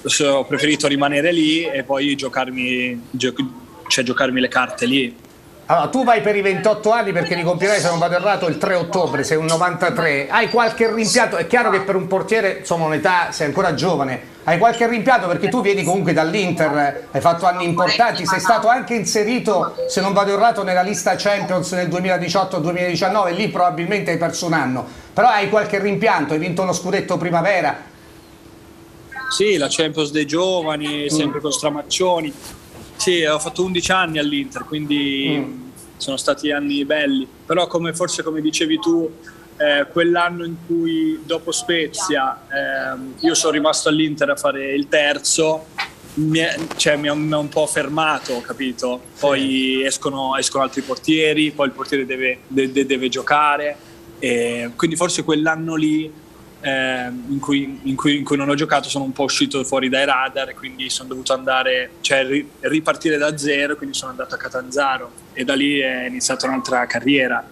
so- ho preferito rimanere lì e poi giocarmi, gio- cioè giocarmi le carte lì. Allora, tu vai per i 28 anni perché li compierai, se non vado errato, il 3 ottobre, sei un 93. Hai qualche rimpianto? È chiaro che per un portiere, insomma, un'età, sei ancora giovane. Hai qualche rimpianto perché tu vieni comunque dall'Inter, hai fatto anni importanti, sei stato anche inserito, se non vado errato, nella lista Champions nel 2018-2019, lì probabilmente hai perso un anno. Però hai qualche rimpianto, hai vinto lo scudetto primavera. Sì, la Champions dei giovani, sempre con Stramaccioni. Sì, ho fatto 11 anni all'Inter, quindi sono stati anni belli. Però come, forse come dicevi tu, eh, quell'anno in cui dopo Spezia ehm, io sono rimasto all'Inter a fare il terzo, mi, è- cioè, mi ha un po' fermato, capito? Poi escono, escono altri portieri, poi il portiere deve, de- de- deve giocare. E quindi forse quell'anno lì eh, in, cui, in cui- in cui non ho giocato sono un po' uscito fuori dai radar e quindi sono dovuto andare, cioè ri- ripartire da zero, quindi sono andato a Catanzaro e da lì è iniziata un'altra carriera.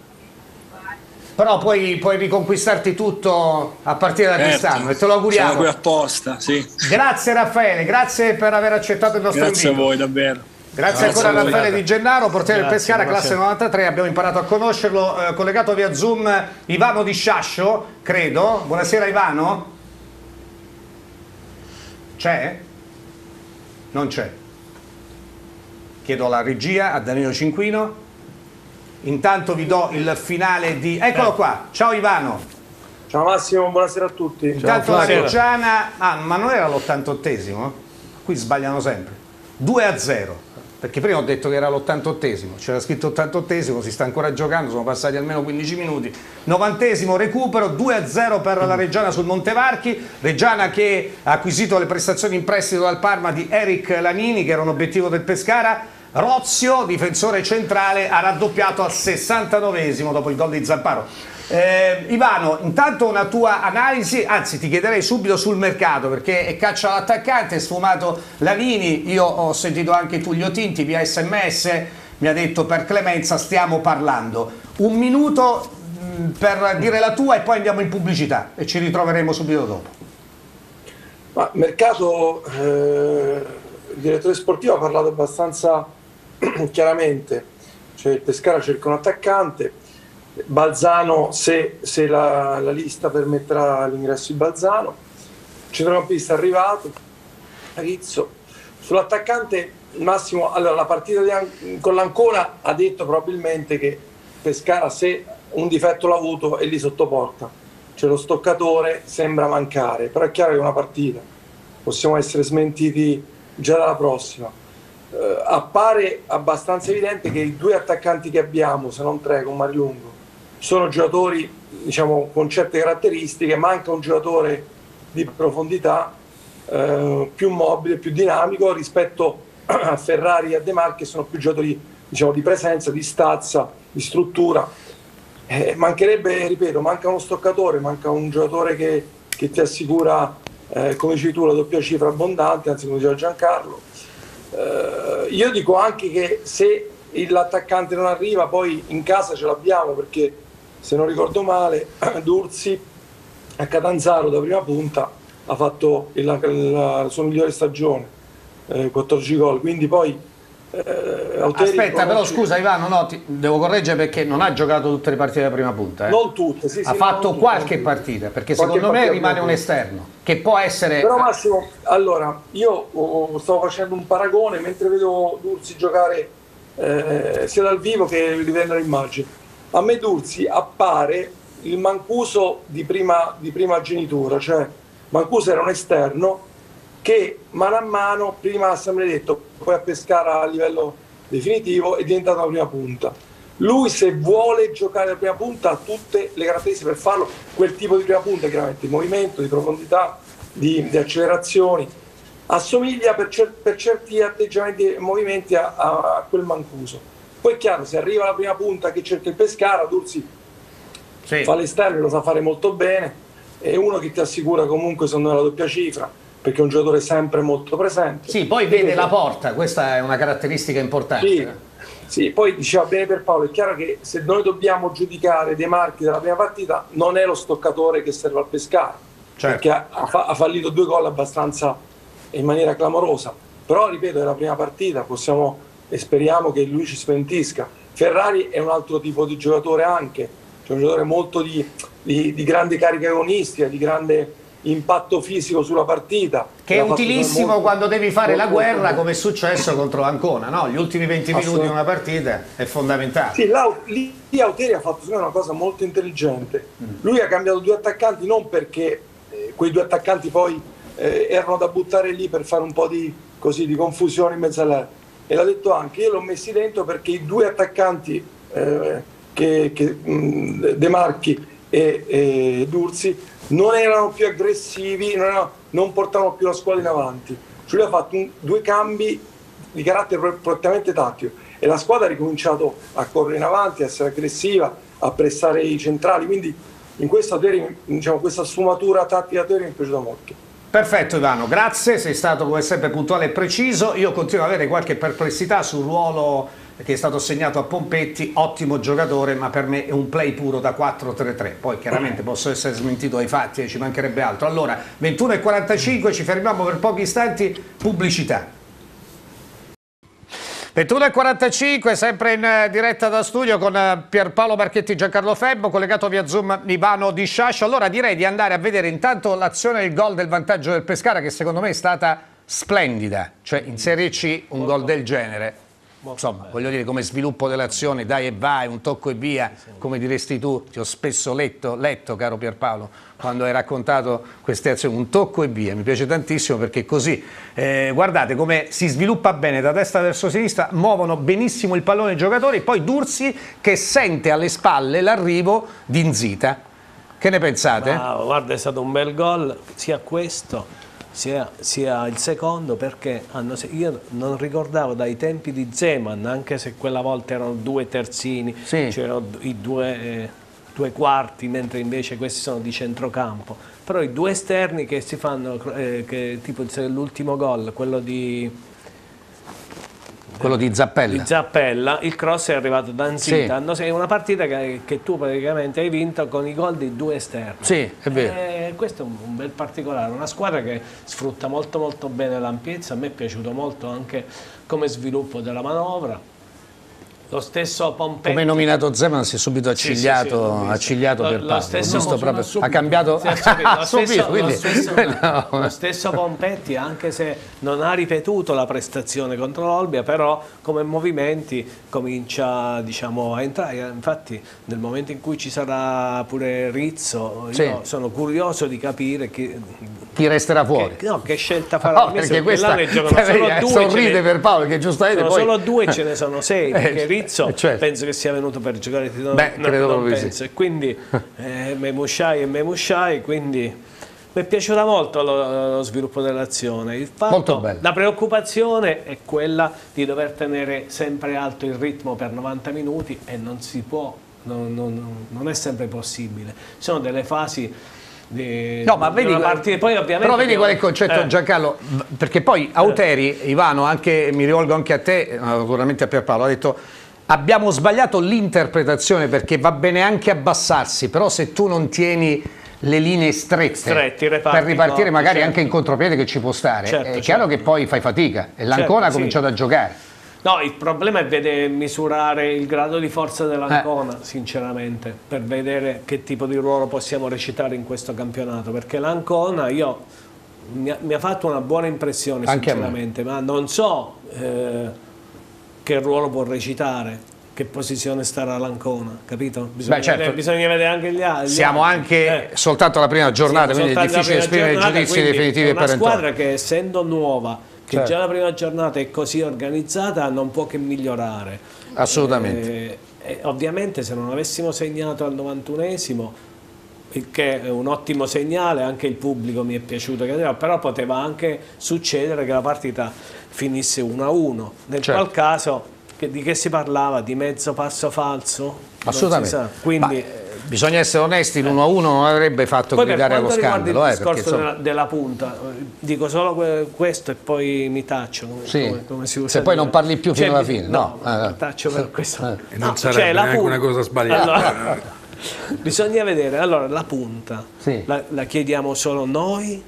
Però puoi, puoi riconquistarti tutto a partire da Certo. quest'anno e te lo Sono auguriamo. qui apposta, sì. Grazie Raffaele, grazie per aver accettato il nostro Grazie a invito. voi davvero. Grazie, Grazie ancora a a. Raffaele Di Gennaro, portiere del Grazie, Pescara, classe buonasera. 93, abbiamo imparato a conoscerlo, eh, collegato via Zoom Ivano Di Sciascio, credo. Buonasera Ivano. C'è? Non c'è. Chiedo alla regia, a Danilo Cinquino. Intanto vi do il finale di... Eccolo qua, ciao Ivano. Ciao Massimo, buonasera a tutti. Intanto la. Reggiana, ah, ma non era l'88esimo? Qui sbagliano sempre. 2 a 0. Perché prima ho detto che era l'88esimo, c'era scritto 88esimo, si sta ancora giocando, sono passati almeno 15 minuti. 90esimo recupero, 2 a 0 per la Reggiana sul Montevarchi. Reggiana che ha acquisito le prestazioni in prestito dal Parma di Eric Lanini, che era un obiettivo del Pescara. Rozio, difensore centrale, ha raddoppiato al 69esimo dopo il gol di Zamparo. Eh, Ivano, intanto una tua analisi, anzi ti chiederei subito sul mercato perché è caccia l'attaccante, è sfumato Lanini, io ho sentito anche Tullio Tinti via sms, mi ha detto per Clemenza stiamo parlando. Un minuto mh, per dire la tua e poi andiamo in pubblicità e ci ritroveremo subito dopo. Ma mercato, eh, il direttore sportivo ha parlato abbastanza chiaramente, cioè Pescara cerca un attaccante, Balzano se, se la, la lista permetterà l'ingresso di Balzano, centrocampista arrivato, Rizzo, Sull'attaccante Massimo, allora la partita di con l'Ancona ha detto probabilmente che Pescara se un difetto l'ha avuto è lì sotto porta. Cioè lo stoccatore sembra mancare, però è chiaro che è una partita. Possiamo essere smentiti già dalla prossima. Eh, appare abbastanza evidente che i due attaccanti che abbiamo, se non tre con Marilungo, sono giocatori diciamo, con certe caratteristiche, manca un giocatore di profondità eh, più mobile, più dinamico rispetto a Ferrari e a De Marchi, sono più giocatori diciamo, di presenza, di stazza, di struttura. Eh, mancherebbe, ripeto, manca uno stoccatore, manca un giocatore che, che ti assicura, eh, come dici tu, la doppia cifra abbondante, anzi come diceva Giancarlo. Eh, io dico anche che se l'attaccante non arriva, poi in casa ce l'abbiamo perché se non ricordo male, Durzi a Catanzaro da prima punta ha fatto il- la, la sua migliore stagione, eh, 14 gol, quindi poi eh, Aspetta, però scusa Ivano, no, ti- devo correggere perché non ha giocato tutte le partite della prima punta. eh. Non tutte, sì, sì, ha fatto tutte, qualche partita, perché Qualche secondo me partita rimane un esterno, che può essere... Però Massimo, allora, io oh, stavo facendo un paragone mentre vedo Durzi giocare eh, sia dal vivo che a livello dell'immagine. A me Durzi appare il Mancuso di prima, di prima genitura, cioè Mancuso era un esterno che mano a mano, prima a San Benedetto, poi a Pescara a livello definitivo, è diventato la prima punta. Lui se vuole giocare la prima punta ha tutte le caratteristiche per farlo, quel tipo di prima punta chiaramente, di movimento, di profondità, di, di accelerazioni, assomiglia per, cer- per certi atteggiamenti e movimenti a, a- a quel Mancuso. Poi è chiaro, se arriva la prima punta che cerca il Pescara, Dursi Sì. fa l'esterno, lo sa fare molto bene, è uno che ti assicura comunque secondo me la doppia cifra, perché è un giocatore sempre molto presente. Sì, poi vede la porta, questa è una caratteristica importante. Sì, sì, poi diceva bene per Paolo, è chiaro che se noi dobbiamo giudicare dei marchi della prima partita, non è lo stoccatore che serve al pescare, Certo. perché ha, ha fa- ha fallito due gol abbastanza in maniera clamorosa. Però, ripeto, è la prima partita, possiamo e speriamo che lui ci smentisca. Ferrari è un altro tipo di giocatore anche, cioè un giocatore molto di, di- di grande carica agonistica, di grande impatto fisico sulla partita. Che è utilissimo molto- quando devi fare la guerra, molto- come è successo contro Ancona, no? Gli ultimi 20 minuti di una partita è fondamentale. Sì, là, lì Auteri ha fatto una cosa molto intelligente. Lui ha cambiato due attaccanti non perché eh, quei due attaccanti poi eh, erano da buttare lì per fare un po' di, così, di confusione in mezzo all'aria. E l'ha detto anche, io l'ho messi dentro perché i due attaccanti eh, che, che, mh, De Marchi e, e Durzi non erano più aggressivi, non, erano- non portavano più la squadra in avanti. Cioè lui ha fatto un- due cambi di carattere prettamente tattico e la squadra ha ricominciato a correre in avanti, a essere aggressiva, a pressare i centrali, quindi in questo Teri, diciamo, questa sfumatura tattica Teri mi è piaciuta molto. Perfetto Ivano, grazie, sei stato come sempre puntuale e preciso. Io continuo ad avere qualche perplessità sul ruolo che è stato assegnato a Pompetti, ottimo giocatore, ma per me è un play puro da 4-3-3. Poi chiaramente posso essere smentito ai fatti e ci mancherebbe altro. Allora, 21.45, ci fermiamo per pochi istanti, pubblicità. 21.45, sempre in eh, diretta da studio con eh, Pierpaolo Marchetti e Giancarlo Febbo, collegato via Zoom Ivano Di Sciascio. Allora direi di andare a vedere intanto l'azione il gol del vantaggio del Pescara che secondo me è stata splendida, cioè in Serie C un gol del genere. Insomma, voglio dire come sviluppo dell'azione, dai e vai, un tocco e via, come diresti tu, ti ho spesso letto, letto caro Pierpaolo, quando hai raccontato queste azioni, un tocco e via, mi piace tantissimo perché così, eh, guardate come si sviluppa bene da destra verso sinistra, muovono benissimo il pallone i giocatori, poi Dursi che sente alle spalle l'arrivo di Nzita. Che ne pensate? Ah, guarda, è stato un bel gol, sia questo sia, sia il secondo, perché hanno, io non ricordavo dai tempi di Zeman, anche se quella volta erano due terzini, Sì. c'erano i due, eh, due quarti, mentre invece questi sono di centrocampo. Però i due esterni che si fanno, eh, che, tipo l'ultimo gol, quello di, Quello di Zappella. di Zappella, il cross è arrivato da Nzita. Sì. È una partita che, che tu praticamente hai vinto con i gol di due esterni. Sì, è vero. Eh, questo è un, un bel particolare, una squadra che sfrutta molto molto bene l'ampiezza, a me è piaciuto molto anche come sviluppo della manovra. Lo stesso Pompetti. Come nominato Zeman si è subito Sì, sì, accigliato, sì, l'ho visto. accigliato Lo- per lo Paolo. stesso- visto sono proprio- subito. ha cambiato Sì. Lo ha stesso- subito, lo stesso- no. lo stesso Pompetti, anche se non ha ripetuto la prestazione contro l'Olbia, però come movimenti comincia diciamo, a entrare. Infatti nel momento in cui ci sarà pure Rizzo, io Sì. sono curioso di capire chi, chi resterà fuori. che, no, che scelta farà il perché questa giocano solo eh, due. sorride per Paolo che giustamente sono poi solo due ce ne sono sei, perché Eh, Rizzo certo. penso che sia venuto per giocare titolare. Beh, credo non penso. sì. E quindi eh, Memushai e Memushai, quindi mi è piaciuta molto lo, lo sviluppo dell'azione. La preoccupazione è quella di dover tenere sempre alto il ritmo per 90 minuti e non si può, non, non- non è sempre possibile. Ci sono delle fasi di, No, ma di vedi, partita, poi ovviamente però vedi qual è il concetto eh. Giancarlo, perché poi Auteri, Ivano, anche, mi rivolgo anche a te, eh, naturalmente a Pierpaolo, ha detto abbiamo sbagliato l'interpretazione perché va bene anche abbassarsi, però se tu non tieni le linee strette Stretti, reparti per ripartire corti, magari certo. anche in contropiede che ci può stare, Certo, è chiaro certo. che poi fai fatica e l'Ancona Certo, ha sì. cominciato a giocare. No, il problema è vedere, misurare il grado di forza Eh. dell'Ancona, sinceramente, per vedere che tipo di ruolo possiamo recitare in questo campionato, perché l'Ancona io, mi, ha, mi ha fatto una buona impressione, Anche sinceramente, ma non so eh, che ruolo può recitare, che posizione starà l'Ancona, capito? Bisogna, Beh, certo. vedere, bisogna vedere anche gli altri. Siamo anche soltanto alla prima giornata, Siamo quindi è difficile esprimere giornata, giudizi definitivi è e una squadra che essendo nuova, che Certo. già la prima giornata è così organizzata, non può che migliorare. Assolutamente. Eh, e ovviamente se non avessimo segnato al 91esimo, il che è un ottimo segnale, anche il pubblico mi è piaciuto, però poteva anche succedere che la partita finisse 1-1, nel Certo. qual caso che- di che si parlava? Di mezzo passo falso? Assolutamente. Quindi, Ma, eh, bisogna essere onesti, l'1-1 non avrebbe fatto poi gridare allo scandalo. il eh, perché, discorso della, della punta, eh, dico solo que- questo e poi mi taccio. come- Sì. come- come si usa Se poi dire. non parli più fino alla fine, No, no. Ah, taccio per questo. E non No, sarebbe cioè, neanche punta- una cosa sbagliata. Allora, bisogna vedere, allora la punta Sì. la, la chiediamo solo noi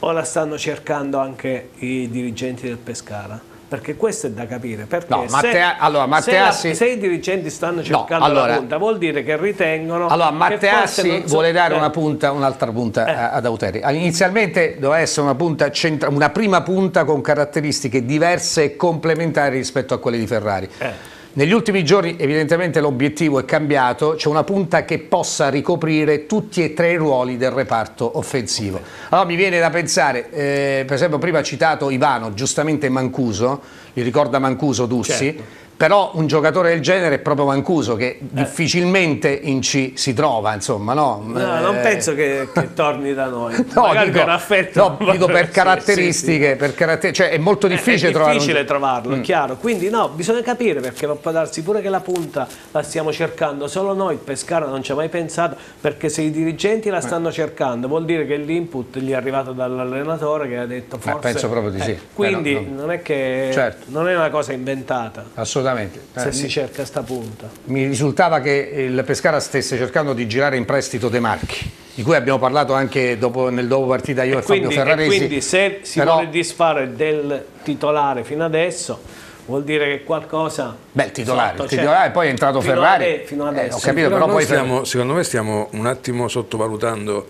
o la stanno cercando anche i dirigenti del Pescara? Perché questo è da capire. Perché No, se- Mattea- allora, se, Matteassi- la- se i dirigenti stanno cercando allora- la punta, vuol dire che ritengono Allora, Matteassi so- vuole dare eh, una punta, un'altra punta Eh. ad Auteri. Inizialmente doveva essere una, punta centra- una prima punta con caratteristiche diverse e complementari rispetto a quelle di Ferrari. Eh. Negli ultimi giorni evidentemente l'obiettivo è cambiato, c'è una punta che possa ricoprire tutti e tre i ruoli del reparto offensivo. Allora mi viene da pensare, eh, per esempio prima ha citato Ivano, giustamente Mancuso, gli ricorda Mancuso Dussi, Certo. Però un giocatore del genere è proprio Mancuso che difficilmente in C si trova, insomma, no? No, non Eh, penso che, che torni da noi. No, Magari dico, per affetto. no, dico per caratteristiche, sì, sì. per caratter- cioè è molto difficile, è trovare un- difficile trovarlo, Mm. è chiaro. Quindi no, bisogna capire perché non può darsi pure che la punta la stiamo cercando solo noi, il Pescara non ci ha mai pensato, perché se i dirigenti Eh. la stanno cercando vuol dire che l'input gli è arrivato dall'allenatore che ha detto forse... penso proprio di sì. Eh, quindi Eh, no. non è che Certo. non è una cosa inventata Assolutamente. Se Eh, si cerca sta punta. Mi risultava che il Pescara stesse cercando di girare in prestito De Marchi, di cui abbiamo parlato anche dopo, nel dopo partita io e, Quindi, Fabio e Ferraresi. quindi se si però- vuole disfare del titolare fino adesso vuol dire che qualcosa Beh, il titolare, sotto il c'è. titolare, poi è entrato Fino Ferrari. ade- fino Eh, adesso. ho capito, Però però poi stiamo- secondo me stiamo un attimo sottovalutando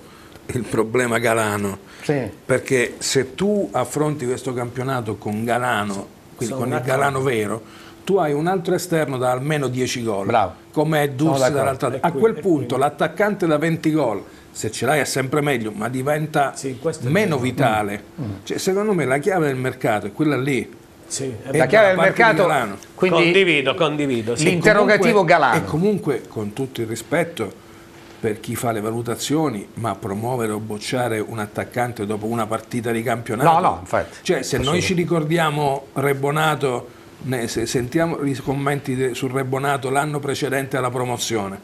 il problema Galano. Sì. Perché se tu affronti questo campionato con Galano, quindi Sono con il. Galano vero, tu hai un altro esterno da almeno 10 gol, come è Dussi d'accordo. dall'altra E A quel punto l'attaccante da 20 gol, se ce l'hai è sempre meglio, ma diventa Sì, meno vitale. Cioè, secondo me la chiave del mercato è quella lì. Sì, è La chiave del parte mercato, quindi condivido, condivido. sì. L'in- Interrogativo comunque- Galano. E comunque, con tutto il rispetto per chi fa le valutazioni, ma promuovere o bocciare un attaccante dopo una partita di campionato. No, no, infatti. Cioè, se noi ci ricordiamo Rebonato, sentiamo i commenti de- sul Rebonato l'anno precedente alla promozione,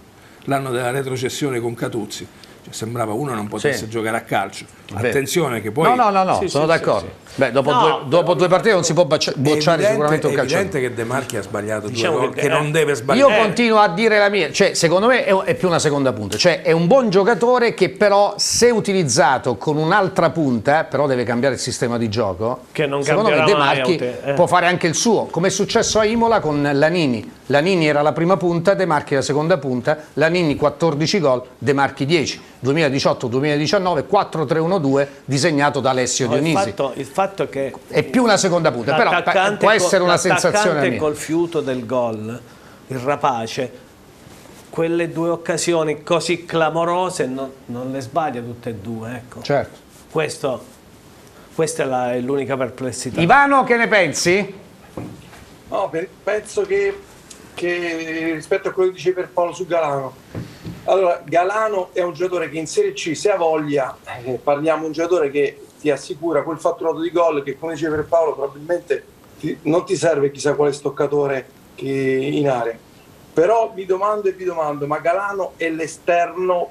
l'anno della retrocessione con Catuzzi, Cioè, sembrava uno non potesse Sì. giocare a calcio. Attenzione che poi no, no, no, no, Sì, sono sì, d'accordo. sì, Beh, dopo, No, due, dopo due partite non si può è bocciare evidente- sicuramente un è calciatore. evidente che De Marchi ha sbagliato Diciamo due gol che- che, non eh, deve Io sbagliare. continuo a dire la mia, cioè secondo me è, è più una seconda punta, cioè è un buon giocatore che però se utilizzato con un'altra punta, però deve cambiare il sistema di gioco, Che non secondo me De Marchi Aute, eh. può fare anche il suo, come è successo a Imola con Lanini. Lanini era la prima punta, De Marchi la seconda punta, Lanini 14 gol, De Marchi 10. 2018-2019 4-3-1-2 disegnato da Alessio No, il, Dionisi. fatto, il fatto che È più una seconda punta, però può essere una sensazione l'attaccante mia. col fiuto del gol, il rapace, quelle due occasioni così clamorose non, non le sbaglia tutte e due. Ecco. Certo. Questo, questa è, la- è l'unica perplessità. Ivano, che ne pensi? No, pe- penso che, che rispetto a quello che dice per Paolo su Galano, allora Galano è un giocatore che in Serie C se ha voglia, eh, parliamo di un giocatore che ti assicura quel fatturato di gol che come dice per Paolo probabilmente ti- non ti serve chissà quale stoccatore che in area. Però mi domando e vi domando, ma Galano è l'esterno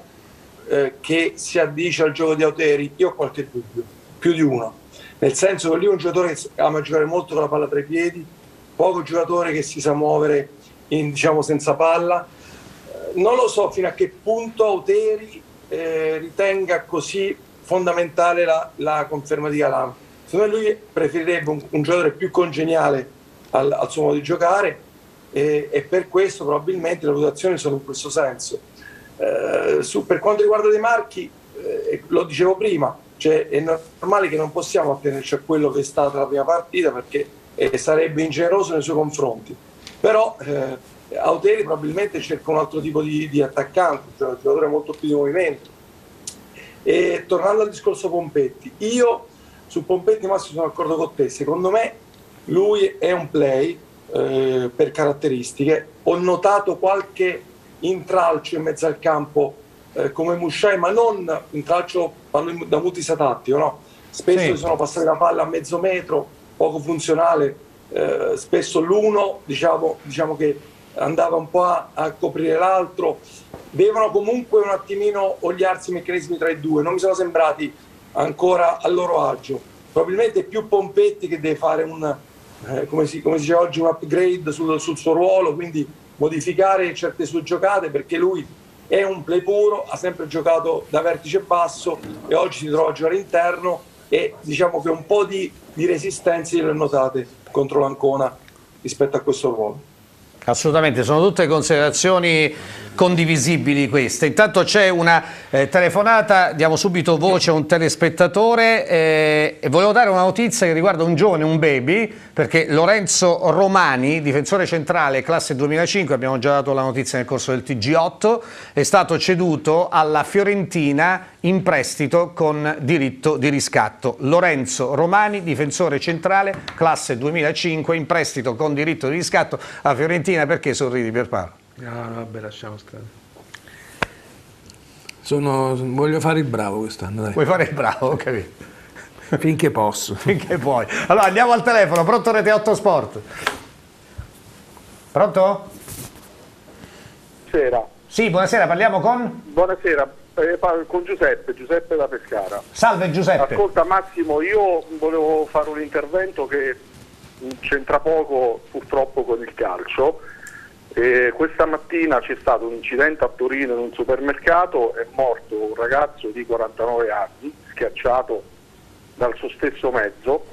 eh, che si addice al gioco di Auteri? Io ho qualche dubbio, più di uno. Nel senso che lui è un giocatore che ama giocare molto con la palla tra i piedi, poco giocatore che si sa muovere in, diciamo, senza palla. Eh, Non lo so fino a che punto Auteri eh, ritenga così fondamentale la, la conferma di Galano. Secondo me lui preferirebbe un, un giocatore più congeniale al, al suo modo di giocare e, e per questo probabilmente le valutazioni sono in questo senso. Eh, su- per quanto riguarda De Marchi, eh, lo dicevo prima, cioè è normale che non possiamo attenerci a quello che è stata la prima partita perché eh, sarebbe ingeneroso nei suoi confronti. Però eh, Auteri probabilmente cerca un altro tipo di, di attaccante, cioè un giocatore molto più di movimento. E tornando al discorso Pompetti, io su Pompetti Massimo sono d'accordo con te, secondo me lui è un play eh, per caratteristiche, ho notato qualche intralcio in mezzo al campo eh, come Mushai, ma non intralcio parlo da mutis tattico, no? spesso Sì. sono passate la palla a mezzo metro, poco funzionale, eh, spesso l'uno diciamo, diciamo che andava un po' a, a coprire l'altro, devono comunque un attimino oliarsi i meccanismi tra i due, non mi sono sembrati ancora a loro agio. Probabilmente è più Pompetti che deve fare un, eh, come, si, come si dice oggi, un upgrade sul, sul suo ruolo, quindi modificare certe sue giocate perché lui è un play puro, ha sempre giocato da vertice basso e oggi si trova a giocare interno e diciamo che un po' di, di resistenze le notate contro l'Ancona rispetto a questo ruolo. Assolutamente, sono tutte considerazioni condivisibili queste. Intanto c'è una eh, telefonata, diamo subito voce a un telespettatore eh, e volevo dare una notizia che riguarda un giovane, un baby, perché Lorenzo Romani, difensore centrale classe 2005, abbiamo già dato la notizia nel corso del TG8, è stato ceduto alla Fiorentina in prestito con diritto di riscatto. Lorenzo Romani, difensore centrale classe 2005, in prestito con diritto di riscatto a Fiorentina. Perché sorridi Pierpaolo? No, no, vabbè, lasciamo stare. Sono, voglio fare il bravo quest'anno, dai. Vuoi fare il bravo, ho capito. Finché posso. Finché puoi. Allora andiamo al telefono, pronto Rete 8 Sport? Pronto? Buonasera, Sì, buonasera, parliamo con? buonasera. Eh, parlo con Giuseppe, Giuseppe da Pescara. Salve Giuseppe. Ascolta Massimo, io volevo fare un intervento che c'entra poco purtroppo con il calcio. Eh, questa mattina c'è stato un incidente a Torino in un supermercato, è morto un ragazzo di 49 anni, schiacciato dal suo stesso mezzo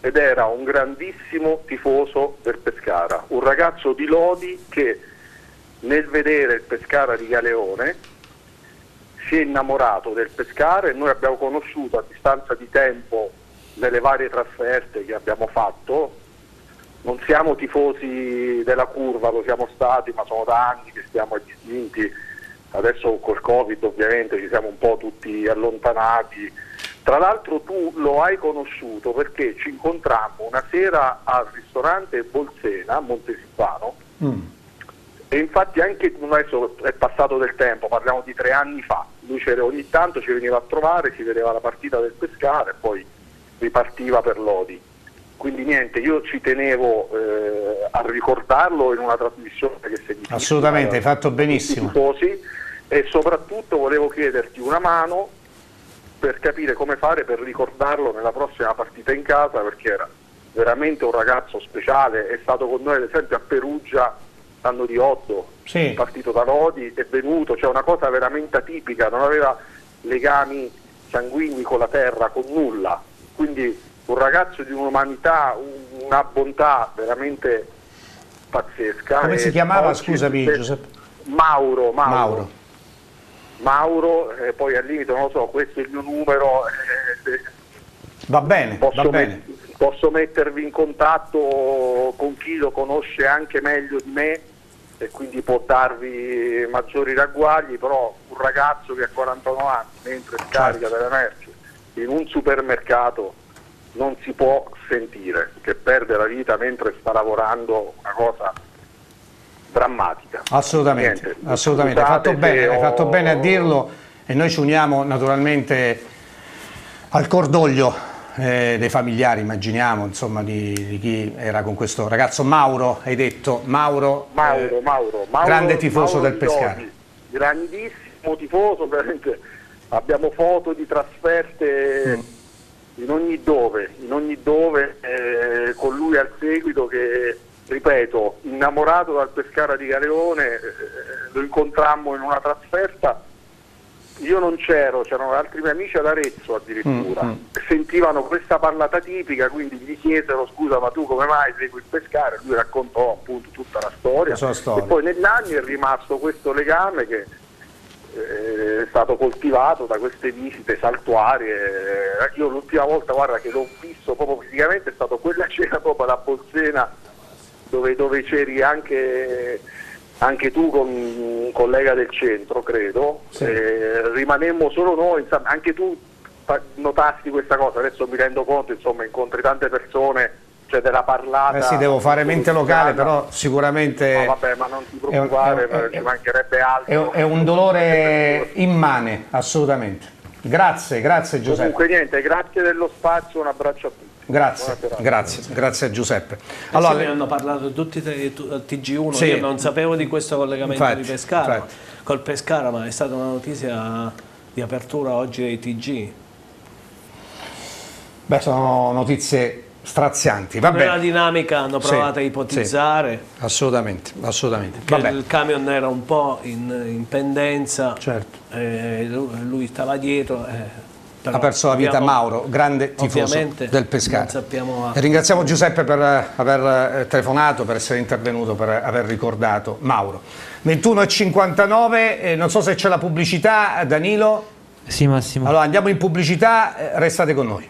ed era un grandissimo tifoso del Pescara, un ragazzo di Lodi che nel vedere il Pescara di Galeone si è innamorato del Pescara e noi abbiamo conosciuto a distanza di tempo nelle varie trasferte che abbiamo fatto. Non siamo tifosi della curva, lo siamo stati, ma sono da anni che stiamo agli istinti. Adesso col Covid ovviamente ci siamo un po' tutti allontanati. Tra l'altro tu lo hai conosciuto perché ci incontrammo una sera al ristorante Bolsena a Montesilvano e infatti anche adesso è passato del tempo, parliamo di tre anni fa, lui c'era ogni tanto ci veniva a trovare, si vedeva la partita del Pescara e poi ripartiva per Lodi. Quindi niente, io ci tenevo eh, a ricordarlo in una trasmissione che significa Assolutamente, hai fatto benissimo. tifosi e soprattutto volevo chiederti una mano per capire come fare per ricordarlo nella prossima partita in casa perché era veramente un ragazzo speciale, è stato con noi ad esempio a Perugia l'anno di Otto, Sì. partito da Lodi, è venuto, cioè una cosa veramente atipica, non aveva legami sanguigni con la terra, con nulla, quindi un ragazzo di un'umanità, un- una bontà veramente pazzesca. Come si chiamava, scusami, se- Giuseppe? Mauro, Mauro. Mauro. Mauro, eh, poi al limite non lo so, questo è il mio numero, eh, se- Va bene, posso, va bene. met- posso mettervi in contatto con chi lo conosce anche meglio di me e quindi può darvi maggiori ragguagli, però un ragazzo che ha 49 anni mentre scarica Certo. delle merci in un supermercato non si può sentire che perde la vita mentre sta lavorando una cosa drammatica. Assolutamente, Niente, assolutamente. Hai fatto, bene, hai fatto ho- bene a dirlo e noi ci uniamo naturalmente al cordoglio eh, dei familiari, immaginiamo, insomma, di, di chi era con questo ragazzo. Mauro, hai detto, Mauro, Mauro, eh, Mauro, Mauro grande tifoso del Pescara. Grandissimo tifoso, veramente abbiamo foto di trasferte Mm. In ogni dove, in ogni dove eh, con lui al seguito che, ripeto, innamorato dal Pescara di Galeone, eh, lo incontrammo in una trasferta, io non c'ero, c'erano altri miei amici ad Arezzo addirittura, Mm, sentivano questa parlata tipica, quindi gli chiesero scusa ma tu come mai segui il Pescara? Lui raccontò appunto tutta la storia. La storia. E poi negli anni è rimasto questo legame che è stato coltivato da queste visite saltuarie. Eh, Io l'ultima volta guarda, che l'ho visto proprio fisicamente è stato quella cena proprio alla Bolsena dove, dove c'eri anche, anche tu con un collega del centro, credo. Sì. Eh, rimanemmo solo noi, insomma, anche tu notasti questa cosa, adesso mi rendo conto, insomma, incontri tante persone, cioè della parlata. Eh sì, devo fare mente locale, però sicuramente Ma vabbè, ma non ti è un- preoccupare, è un- ci mancherebbe altro. è, è un dolore immane, assolutamente. Grazie, grazie Giuseppe. Comunque niente, grazie dello spazio, un abbraccio a tutti. Grazie, grazie, grazie a Giuseppe. Allora, ne hanno parlato tutti te- tu- al TG1, Sì. io non sapevo di questo collegamento Infatti, di Pescara, infatti. col Pescara, ma è stata una notizia di apertura oggi dei TG. beh, sono notizie strazianti, va Nella bene. dinamica hanno Sì, provato a ipotizzare Assolutamente, assolutamente. che Vabbè, il camion era un po' in, in pendenza, certo. e lui, stava dietro. eh, però Ha perso la vita abbiamo- Mauro, grande tifoso ovviamente del Pescara. sappiamo ringraziamo Giuseppe per eh, aver eh, telefonato, per essere intervenuto, per aver ricordato Mauro. 21.59, eh, non so se c'è la pubblicità, Danilo. Sì, Massimo. Allora andiamo in pubblicità, eh, restate con noi.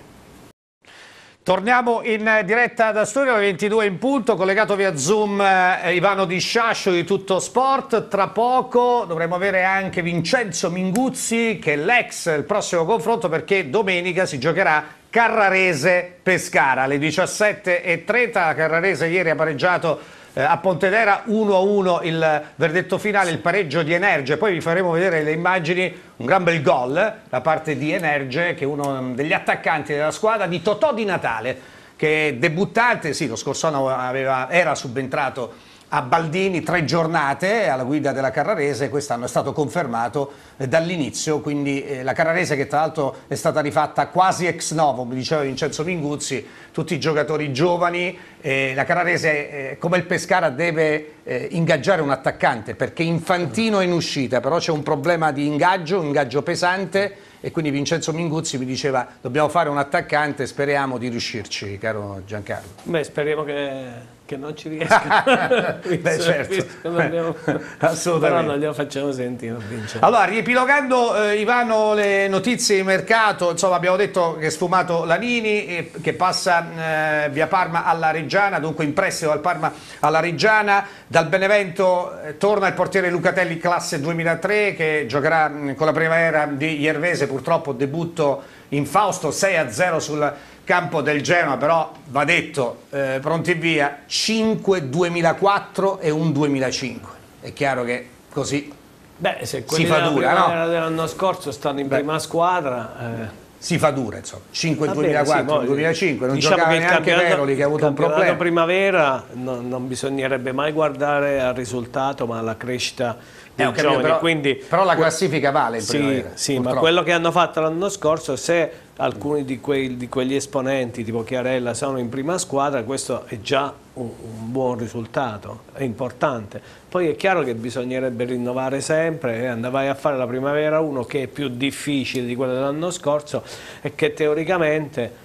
Torniamo in diretta da studio alle 22 in punto, collegato via Zoom eh, Ivano Di Sciascio di Tutto Sport. Tra poco dovremo avere anche Vincenzo Minguzzi che è l'ex il prossimo confronto perché domenica si giocherà Carrarese Pescara alle 17.30. La Carrarese ieri ha pareggiato eh, a Pontedera 1-1 il verdetto finale, il pareggio di Energe. Poi vi faremo vedere le immagini, un gran bel gol da parte di Energe, che è uno degli attaccanti della squadra di Totò Di Natale, che è debuttante, sì, lo scorso anno aveva- era subentrato a Baldini tre giornate alla guida della Carrarese, quest'anno è stato confermato eh, dall'inizio, quindi eh, la Carrarese che tra l'altro è stata rifatta quasi ex novo, mi diceva Vincenzo Minguzzi, tutti i giocatori giovani, eh, la Carrarese come il Pescara deve ingaggiare un attaccante perché Infantino è in uscita, però c'è un problema di ingaggio, un ingaggio pesante e quindi Vincenzo Minguzzi mi diceva dobbiamo fare un attaccante, speriamo di riuscirci, caro Giancarlo. Beh, speriamo che, che non ci riesca. Beh, certo. Abbiamo- Assolutamente. Però non glielo facciamo sentire. Allora, riepilogando eh, Ivano le notizie di mercato, insomma abbiamo detto che è sfumato Lanini, eh, che passa eh, via Parma alla Reggiana, dunque in prestito dal Parma alla Reggiana, dal Benevento eh, torna il portiere Lucatelli classe 2003 che giocherà mh, con la primavera di Iervese, purtroppo debutto in Fausto 6-0 sul campo del Genoa, però va detto, eh, pronti via, 5 2004 e un 2005. È chiaro che così Beh, se quelli fa dura, primavera dell'anno scorso stanno in Beh. prima squadra, eh, si fa dura, insomma. 5 va bene, 2004, sì, poi 2005, non diciamo giocava neanche Veroli che ha avuto un problema. primavera non, non bisognerebbe mai guardare al risultato, ma alla crescita ho capito, giovani, però, quindi però la classifica vale in sì, primavera, sì, ma quello che hanno fatto l'anno scorso, se alcuni di, quei- di quegli esponenti, tipo Chiarella, sono in prima squadra, questo è già un, un buon risultato, è importante. Poi è chiaro che bisognerebbe rinnovare sempre e andavai a fare la primavera 1 che è più difficile di quella dell'anno scorso e che teoricamente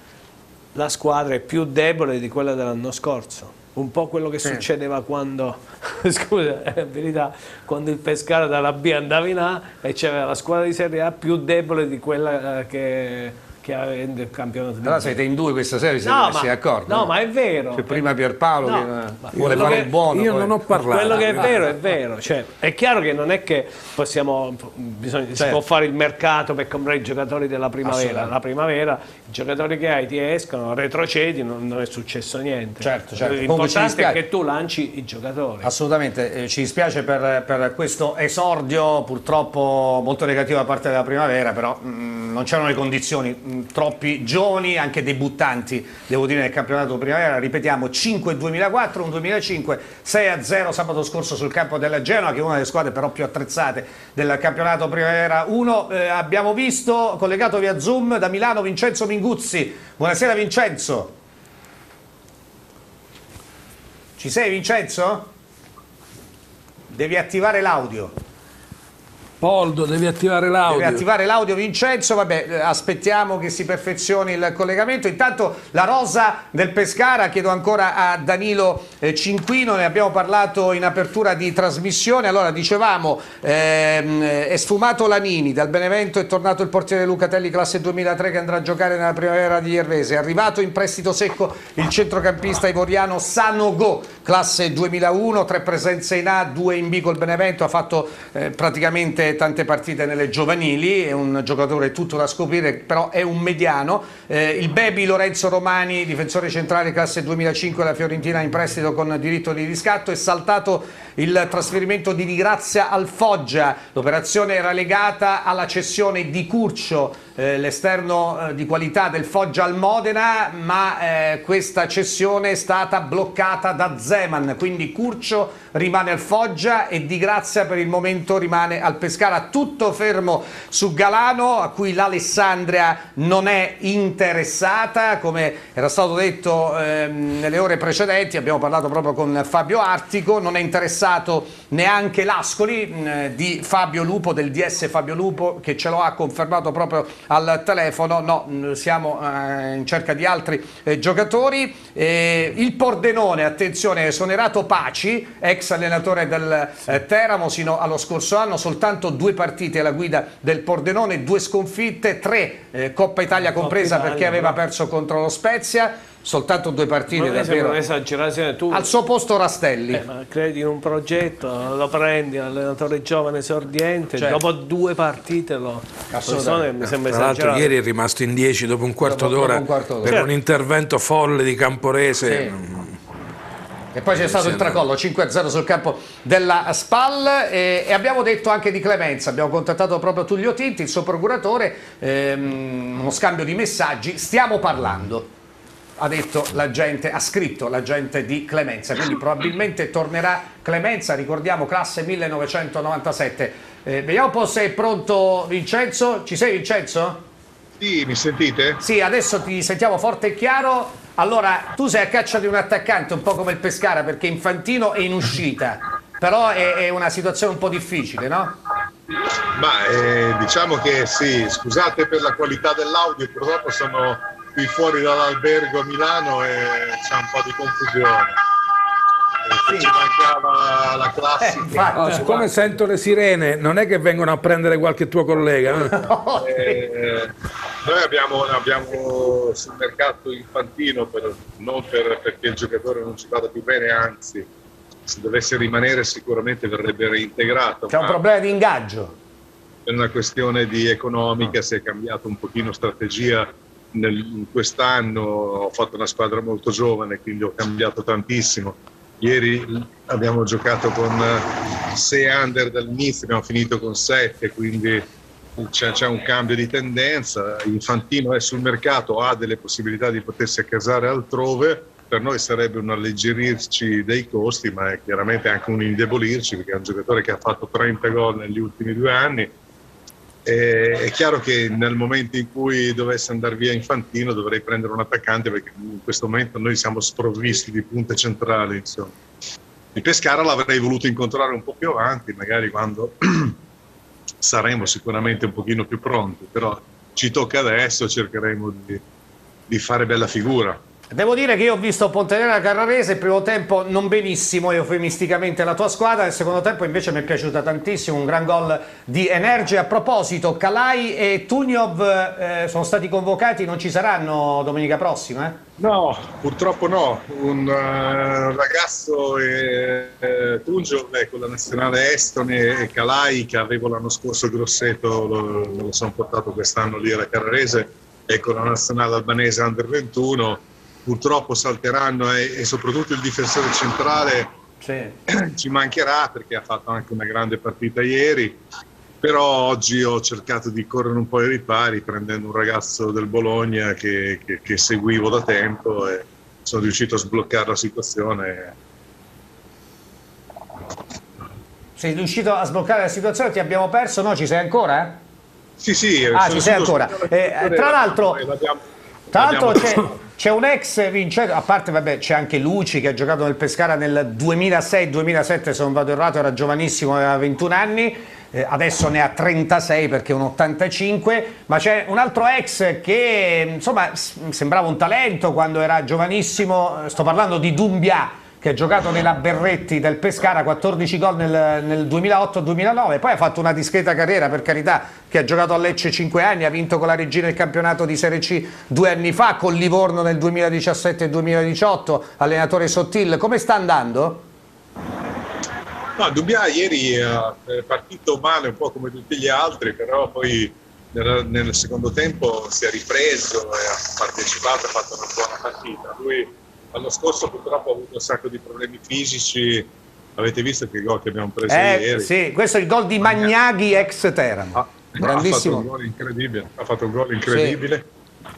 la squadra è più debole di quella dell'anno scorso. Un po' quello che succedeva quando, scusa, è verità, quando il Pescara dalla B andava in A e c'era la squadra di Serie A più debole di quella eh, che, che aveva nel campionato di Allora siete in due questa sera, vi siete No, messi d'accordo? no, ma è vero. C'è prima Pierpaolo No, che vuole fare che- il buono. Io poi- non ho parlato. Quello che è vero è vero, cioè, è chiaro che non è che possiamo, bisogna, si Certo. può fare il mercato per comprare i giocatori della primavera, la primavera i giocatori che hai ti escono, retrocedi, non, non è successo niente. Certo, certo. L'importante è che tu lanci i giocatori. Assolutamente, eh, ci dispiace per, per questo esordio purtroppo molto negativo da parte della primavera, però mh, non c'erano le condizioni, mh, troppi giovani, anche debuttanti, devo dire, nel campionato primavera, ripetiamo 5 2004, un 2005, 6 a 0 sabato scorso sul campo della Genoa, che è una delle squadre però più attrezzate del campionato primavera 1. Eh, abbiamo visto, collegato via Zoom da Milano, Vincenzo Minguzzi. Buonasera Vincenzo. Ci sei Vincenzo? Devi attivare l'audio. Poldo, devi attivare l'audio. attivare l'audio Vincenzo, vabbè, eh, aspettiamo che si perfezioni il collegamento. Intanto la rosa del Pescara, chiedo ancora a Danilo eh, Cinquino, ne abbiamo parlato in apertura di trasmissione. Allora, dicevamo, ehm, è sfumato Lanini, dal Benevento è tornato il portiere Lucatelli, classe 2003, che andrà a giocare nella primavera di Iervese. È arrivato in prestito secco il centrocampista ivoriano Sanogo, classe 2001, tre presenze in A, due in B col Benevento, ha fatto eh, praticamente tante partite nelle giovanili, è un giocatore tutto da scoprire, però è un mediano. Eh, il Bebi Lorenzo Romani, difensore centrale classe 2005 la Fiorentina in prestito con diritto di riscatto, è saltato il trasferimento di Di Grazia al Foggia, l'operazione era legata alla cessione di Curcio, eh, l'esterno eh, di qualità del Foggia al Modena, ma eh, questa cessione è stata bloccata da Zeman, quindi Curcio rimane al Foggia e Di Grazia per il momento rimane al Pescara. Tutto fermo su Galano, a cui l'Alessandria non è interessata, come era stato detto ehm, nelle ore precedenti, abbiamo parlato proprio con Fabio Artico, non è interessato neanche l'Ascoli di Fabio Lupo, del DS Fabio Lupo, che ce lo ha confermato proprio al telefono, no, mh, siamo eh, in cerca di altri eh, giocatori. Il Pordenone, attenzione, esonerato Paci, ex allenatore del eh, Teramo sino allo scorso anno, soltanto due partite alla guida del Pordenone, due sconfitte, tre Coppa Italia compresa Italia, perché aveva perso contro lo Spezia, soltanto due partite davvero. un'esagerazione, tu Al suo posto Rastelli. eh, ma credi in un progetto, lo prendi, un allenatore giovane esordiente, Certo. dopo due partite lo... Assolutamente. mi sembra Tra l'altro esagerato. ieri è rimasto in 10 dopo un quarto Dopo- dopo d'ora un quarto d'ora. per Certo. un intervento folle di Camporese. Sì. E poi c'è stato il tracollo 5-0 sul campo della SPAL e, e abbiamo detto anche di Clemenza, abbiamo contattato proprio Tullio Tinti, il suo procuratore, ehm, uno scambio di messaggi, stiamo parlando. Ha detto la gente, ha scritto la gente di Clemenza, quindi probabilmente tornerà Clemenza, ricordiamo classe 1997. Eh, vediamo un po' se è pronto Vincenzo. Ci sei Vincenzo? Sì, mi sentite? Sì, adesso ti sentiamo forte e chiaro. Allora, tu sei a caccia di un attaccante, un po' come il Pescara, perché Infantino è in uscita. Però è, è una situazione un po' difficile, no? Ma eh, diciamo che sì, scusate per la qualità dell'audio, purtroppo sono qui fuori dall'albergo a Milano e c'è un po' di confusione. Eh, Ci mancava la Eh, classica. infatti. Oh, siccome sento le sirene, non è che vengono a prendere qualche tuo collega. eh? Eh, noi abbiamo, abbiamo sul mercato infantino, per- non per- perché il giocatore non ci vada più bene, anzi, se dovesse rimanere sicuramente verrebbe reintegrato. C'è un ma- problema di ingaggio. per una questione di economica si è cambiato un pochino strategia nel- quest'anno ho fatto una squadra molto giovane quindi ho cambiato tantissimo. Ieri abbiamo giocato con 6 under dall'inizio abbiamo finito con 7 quindi c'è, c'è un cambio di tendenza. Infantino è sul mercato ha delle possibilità di potersi accasare altrove. Per noi sarebbe un alleggerirci dei costi, ma è chiaramente anche un indebolirci perché è un giocatore che ha fatto 30 gol negli ultimi due anni. E è chiaro che nel momento in cui dovesse andare via Infantino dovrei prendere un attaccante perché in questo momento noi siamo sprovvisti di punte centrali. Insomma. Il Pescara l'avrei voluto incontrare un po' più avanti, magari quando saremo sicuramente un pochino più pronti, però ci tocca adesso, cercheremo di, di fare bella figura. Devo dire che io ho visto Pontenera Carrarese, il primo tempo non benissimo, eufemisticamente la tua squadra, il secondo tempo invece mi è piaciuta tantissimo, un gran gol di Energia. A proposito, Calai e Tuniov eh, sono stati convocati, non ci saranno domenica prossima? Eh? No, purtroppo no. Un eh, ragazzo eh, eh, Tungio eh, con la nazionale estone e Calai che avevo l'anno scorso a Grosseto, lo, lo sono portato quest'anno lì alla Carrarese e con la nazionale albanese Under 21 purtroppo salteranno e, e soprattutto il difensore centrale ci mancherà perché ha fatto anche una grande partita ieri però oggi ho cercato di correre un po' ai ripari prendendo un ragazzo del Bologna che, che- che seguivo da tempo e sono riuscito a sbloccare la situazione Sei riuscito a sbloccare la situazione? Ti abbiamo perso? No, ci sei ancora? sì sì Ah, ci sei ancora. Eh, tra l'altro- Tra l'altro c'è, c'è un ex vincente, a parte vabbè c'è anche Luci che ha giocato nel Pescara nel 2006-2007 se non vado errato era giovanissimo, aveva 21 anni, eh, adesso ne ha 36 perché è un 85, ma c'è un altro ex che insomma sembrava un talento quando era giovanissimo, sto parlando di Dumbia che ha giocato nella Berretti del Pescara, 14 gol nel, nel 2008-2009, poi ha fatto una discreta carriera per carità, che ha giocato a Lecce 5 anni, ha vinto con la Regina il campionato di Serie C due anni fa, con Livorno nel 2017-2018, allenatore Sottil, come sta andando? No, Dubbia ieri è partito male un po' come tutti gli altri, però poi nel secondo tempo si è ripreso e ha partecipato, ha fatto una buona partita. Lui l'anno scorso purtroppo ha avuto un sacco di problemi fisici, avete visto che gol che abbiamo preso Eh, ieri? sì, questo è il gol di Magnaghi ex Teramo, Ha fatto grandissimo. un gol incredibile, ha fatto un gol incredibile.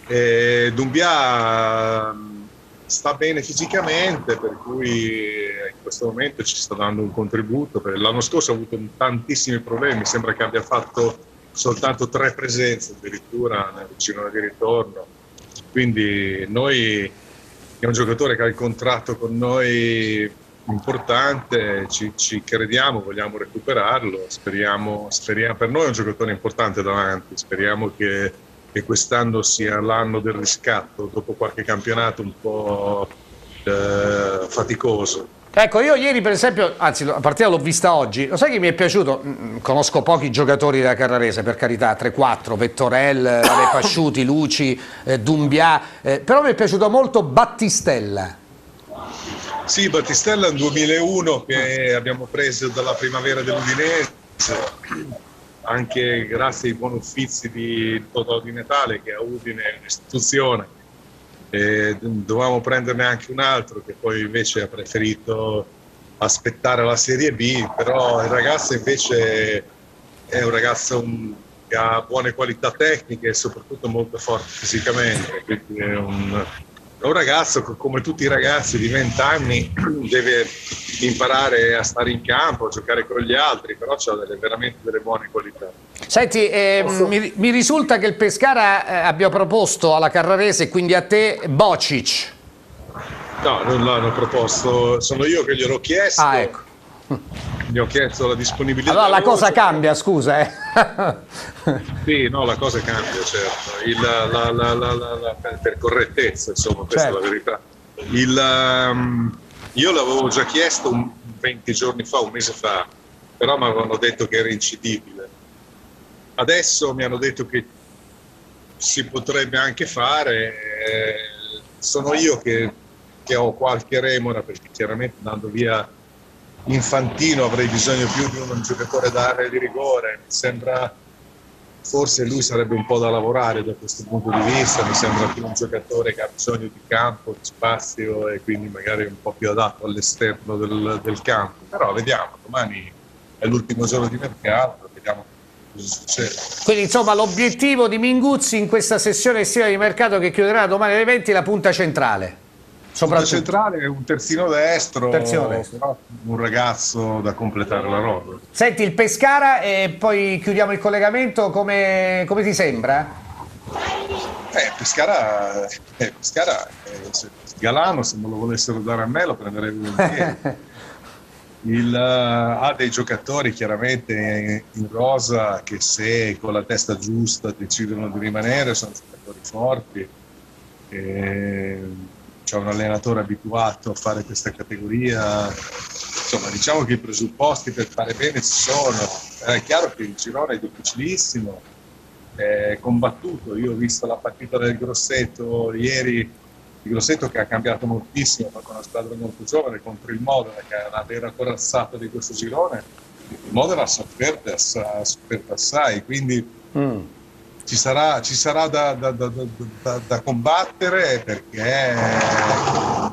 E Dumbia mh, sta bene fisicamente, per cui in questo momento ci sta dando un contributo. L'anno scorso ha avuto tantissimi problemi, sembra che abbia fatto soltanto tre presenze addirittura nel girone di ritorno. Quindi noi è un giocatore che ha il contratto con noi importante, ci, ci crediamo, vogliamo recuperarlo, speriamo, speriamo, per noi è un giocatore importante davanti, speriamo che, che quest'anno sia l'anno del riscatto dopo qualche campionato un po' eh, faticoso. Ecco, io ieri per esempio, anzi la partita l'ho vista oggi, lo sai che mi è piaciuto? Mm, Conosco pochi giocatori della Carrarese, per carità, 3-4, Vettorel, vabbè, Pasciuti, Luci, eh, Dumbia, eh, però mi è piaciuto molto Battistella. Sì, Battistella è un 2001 che abbiamo preso dalla primavera dell'Udinese, anche grazie ai buoni uffizi di Totò di Natale che a Udine è un'istituzione. E dovevamo prenderne anche un altro che poi invece ha preferito aspettare la Serie B, però il ragazzo invece è un ragazzo che ha buone qualità tecniche e soprattutto molto forte fisicamente, quindi è un, un ragazzo che come tutti i ragazzi di 20 anni deve imparare a stare in campo, a giocare con gli altri, però ha delle, veramente delle buone qualità. Senti, eh, mi, mi risulta che il Pescara eh, abbia proposto alla Carrarese, quindi a te, Bocic. No, non l'hanno proposto, sono io che gliel'ho chiesto, Ah, ecco. Gli ho chiesto la disponibilità. Allora la cosa cambia, scusa. Eh. Sì, no, la cosa cambia, certo. Il- la- la- la- per- correttezza, insomma, questa Certo. è la verità. Il, ehm, io l'avevo già chiesto un- 20 giorni fa, un mese fa, però mi avevano detto che era incidibile. Adesso mi hanno detto che si potrebbe anche fare. eh, sono io che, che ho qualche remora, perché chiaramente andando via infantino avrei bisogno più di un giocatore d'area di rigore. Mi sembra forse lui sarebbe un po' da lavorare da questo punto di vista, mi sembra più un giocatore che ha bisogno di campo, di spazio e quindi magari un po' più adatto all'esterno del, del campo. Però vediamo, domani è l'ultimo giorno di mercato, vediamo. Quindi insomma l'obiettivo di Minguzzi in questa sessione estiva di mercato che chiuderà domani alle 20 è la punta centrale. Soprattutto. centrale è un terzino destro, Terzino destro. un ragazzo da completare la roba. Senti il Pescara e poi chiudiamo il collegamento, come, come ti sembra? Eh, Pescara, eh, Pescara eh, se- Galano se me lo volessero dare a me lo prenderei volentieri. Il, eh, ha dei giocatori chiaramente in, in rosa che se con la testa giusta decidono di rimanere sono giocatori forti. E c'è un allenatore abituato a fare questa categoria. Insomma, diciamo che i presupposti per fare bene ci sono. È chiaro che il girone è difficilissimo, è combattuto. Io ho visto la partita del Grosseto ieri, il Grosseto che ha cambiato moltissimo, ha fatto una squadra molto giovane contro il Modena, che è una vera corazzata di questo girone. Il Modena ha sofferto, assai, quindi ci sarà, ci sarà da, da- da- da- combattere perché,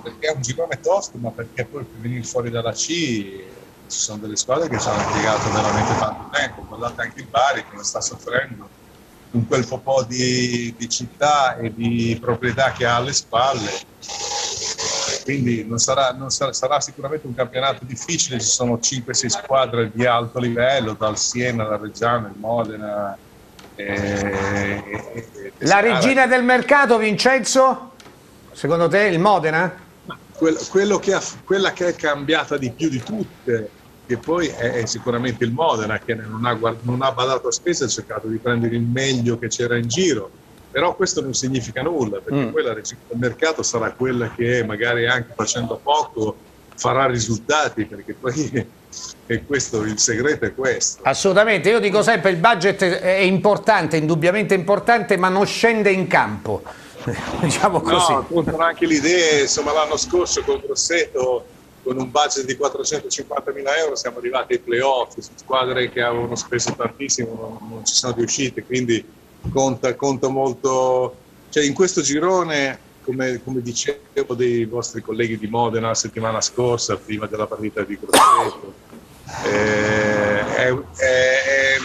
perché è un girone tosto, ma perché poi per venire fuori dalla C ci sono delle squadre che ci hanno impiegato veramente tanto tempo. Guardate anche il Bari che sta soffrendo con quel po' di, di città e di proprietà che ha alle spalle. Quindi non sarà, non sarà, sarà sicuramente un campionato difficile, ci sono 5-6 squadre di alto livello, dal Siena, dal Reggiano, il Modena. E- e- e- La Pescara. regina del mercato, Vincenzo? Secondo te il Modena? Quello- quello che ha- quella che è cambiata di più di tutte, che poi è, è sicuramente il Modena, che non ha, guard- non ha badato a spese, ha cercato di prendere il meglio che c'era in giro. Però questo non significa nulla, perché Mm. poi la regina del mercato sarà quella che magari anche facendo poco farà risultati, perché poi e questo, il segreto è questo. Assolutamente, io dico sempre il budget è importante, indubbiamente importante, ma non scende in campo. diciamo così. No, contano anche le idee, insomma l'anno scorso con Grosseto con un budget di 450 mila euro siamo arrivati ai playoff, su squadre che avevano speso tantissimo non, non ci sono riuscite, quindi conta, conta molto, cioè in questo girone come, come dicevo dei vostri colleghi di Modena la settimana scorsa, prima della partita di Grosseto, eh, è- è-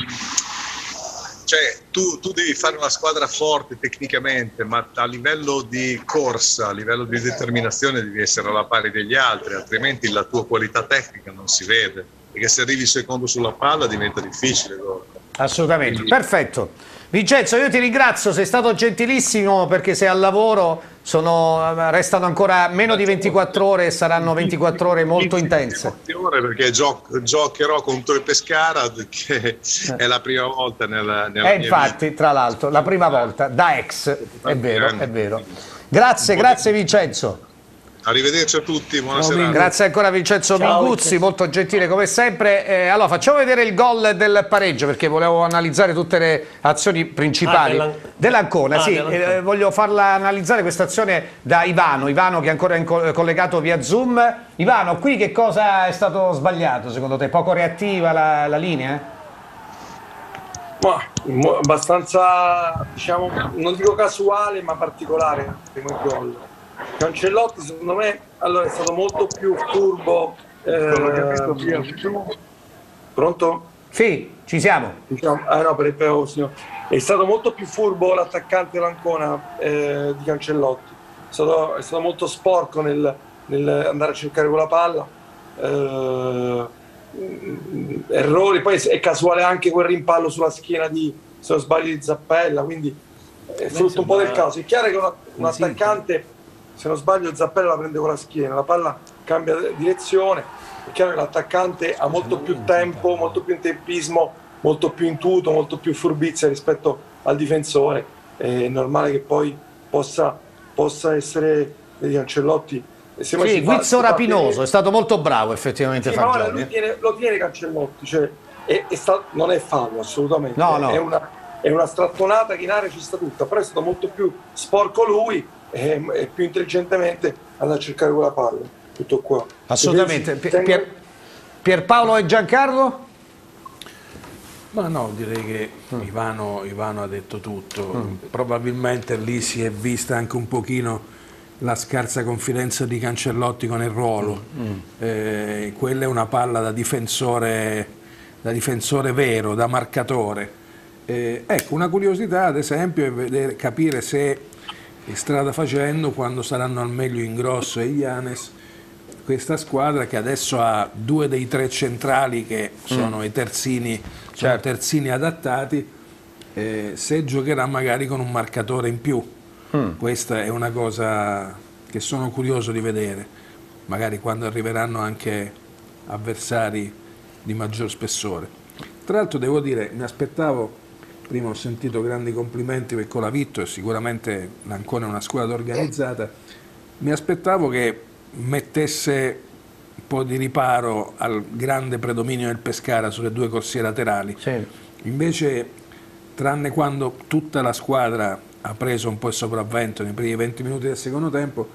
cioè, tu, tu devi fare una squadra forte tecnicamente, ma a livello di corsa, a livello di determinazione devi essere alla pari degli altri, altrimenti la tua qualità tecnica non si vede. Perché se arrivi secondo sulla palla diventa difficile. dopo. Assolutamente, Quindi- perfetto. Vincenzo, io ti ringrazio, sei stato gentilissimo perché sei al lavoro, sono- restano ancora meno di 24 ore e saranno 24 ore molto intense. Emozione Perché gio- giocherò contro il Pescara, che è la prima volta nella, nella E mia infatti, tra l'altro, la prima volta da ex, è vero, è vero. Grazie, grazie Vincenzo. Arrivederci a tutti, buona serata. Grazie ancora Vincenzo Ciao, Minguzzi, Vincenzo. molto gentile come sempre. Eh, allora, facciamo vedere il gol del pareggio perché volevo analizzare tutte le azioni principali. Ah, dell'An- Dell'Ancona, Ah, sì, eh, voglio farla analizzare questa azione da Ivano, Ivano che è ancora in co- collegato via Zoom. Ivano, qui che cosa è stato sbagliato secondo te? Poco reattiva la, la linea? Ma abbastanza, diciamo, non dico casuale, ma particolare come gol. Cancellotti, secondo me, allora è stato molto più furbo. Eh, pronto? Sì, ci siamo. Diciamo, ah no, per il primo, signor. È stato molto più furbo l'attaccante dell'Ancona eh, di Cancellotti. È stato, è stato molto sporco nel, nel andare a cercare quella palla. Eh, errori, poi è casuale anche quel rimpallo sulla schiena di, se non sbaglio, di Zappella, quindi è frutto un po' del caso. È chiaro che un, un attaccante, se non sbaglio, Zappella la prende con la schiena, la palla cambia direzione. È chiaro che l'attaccante ha molto più tempo, molto più tempismo, molto più intuito, molto più furbizia rispetto al difensore. È normale che poi possa, possa essere vedi, Cancellotti. e mai Sì, Guizzo Rapinoso, è stato molto bravo effettivamente sì, Fagioli. lui tiene- lo tiene Cancellotti, cioè, è- è sta- non è fallo assolutamente, No, no. È, una, è una strattonata che in area ci sta tutta, però è stato molto più sporco lui e, e più intelligentemente andare a cercare quella palla. Tutto qua. Assolutamente. Pier- Pierpaolo e Giancarlo? Ma no, direi che Ivano, Ivano ha detto tutto. Probabilmente lì si è vista anche un pochino la scarsa confidenza di Cancellotti con il ruolo. Eh, quella è una palla da difensore, da difensore vero, da marcatore. Eh, ecco, una curiosità ad esempio è vedere, capire se e strada facendo, quando saranno al meglio Ingrosso e Ianes, questa squadra che adesso ha due dei tre centrali che sono i terzini, sono Certo. terzini adattati, eh, se giocherà magari con un marcatore in più. Questa è una cosa che sono curioso di vedere, magari quando arriveranno anche avversari di maggior spessore. Tra l'altro devo dire, mi aspettavo, prima ho sentito grandi complimenti per Colavitto e sicuramente l'Ancona è una squadra organizzata, mi aspettavo che mettesse un po' di riparo al grande predominio del Pescara sulle due corsie laterali. Invece, tranne quando tutta la squadra ha preso un po' il sopravvento nei primi 20 minuti del secondo tempo,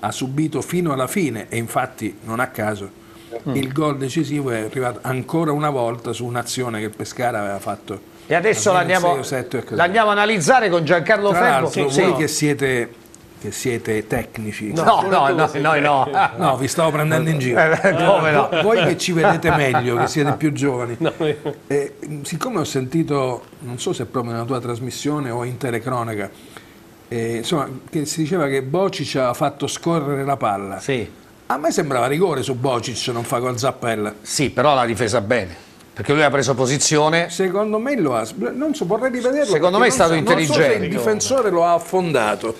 ha subito fino alla fine e infatti non a caso il gol decisivo è arrivato ancora una volta su un'azione che Pescara aveva fatto. E adesso l'andiamo, a analizzare con Giancarlo Tra Ferro. Sì. voi che siete, che siete tecnici, No, no, no, noi no. No, vi stavo prendendo in giro. Eh, come no? Vo- Voi che ci vedete meglio, che siete più giovani, eh, siccome ho sentito, non so se proprio nella tua trasmissione o in telecronaca, eh, insomma, che si diceva che Bocic ha fatto scorrere la palla. Sì. A me sembrava rigore su Bocic, non fa gol Zappella. Sì, però l'ha difesa bene, perché lui ha preso posizione. Secondo me lo ha. Non so, vorrei rivederlo. Secondo me è stato so- Non so intelligente. il difensore lo ha affondato.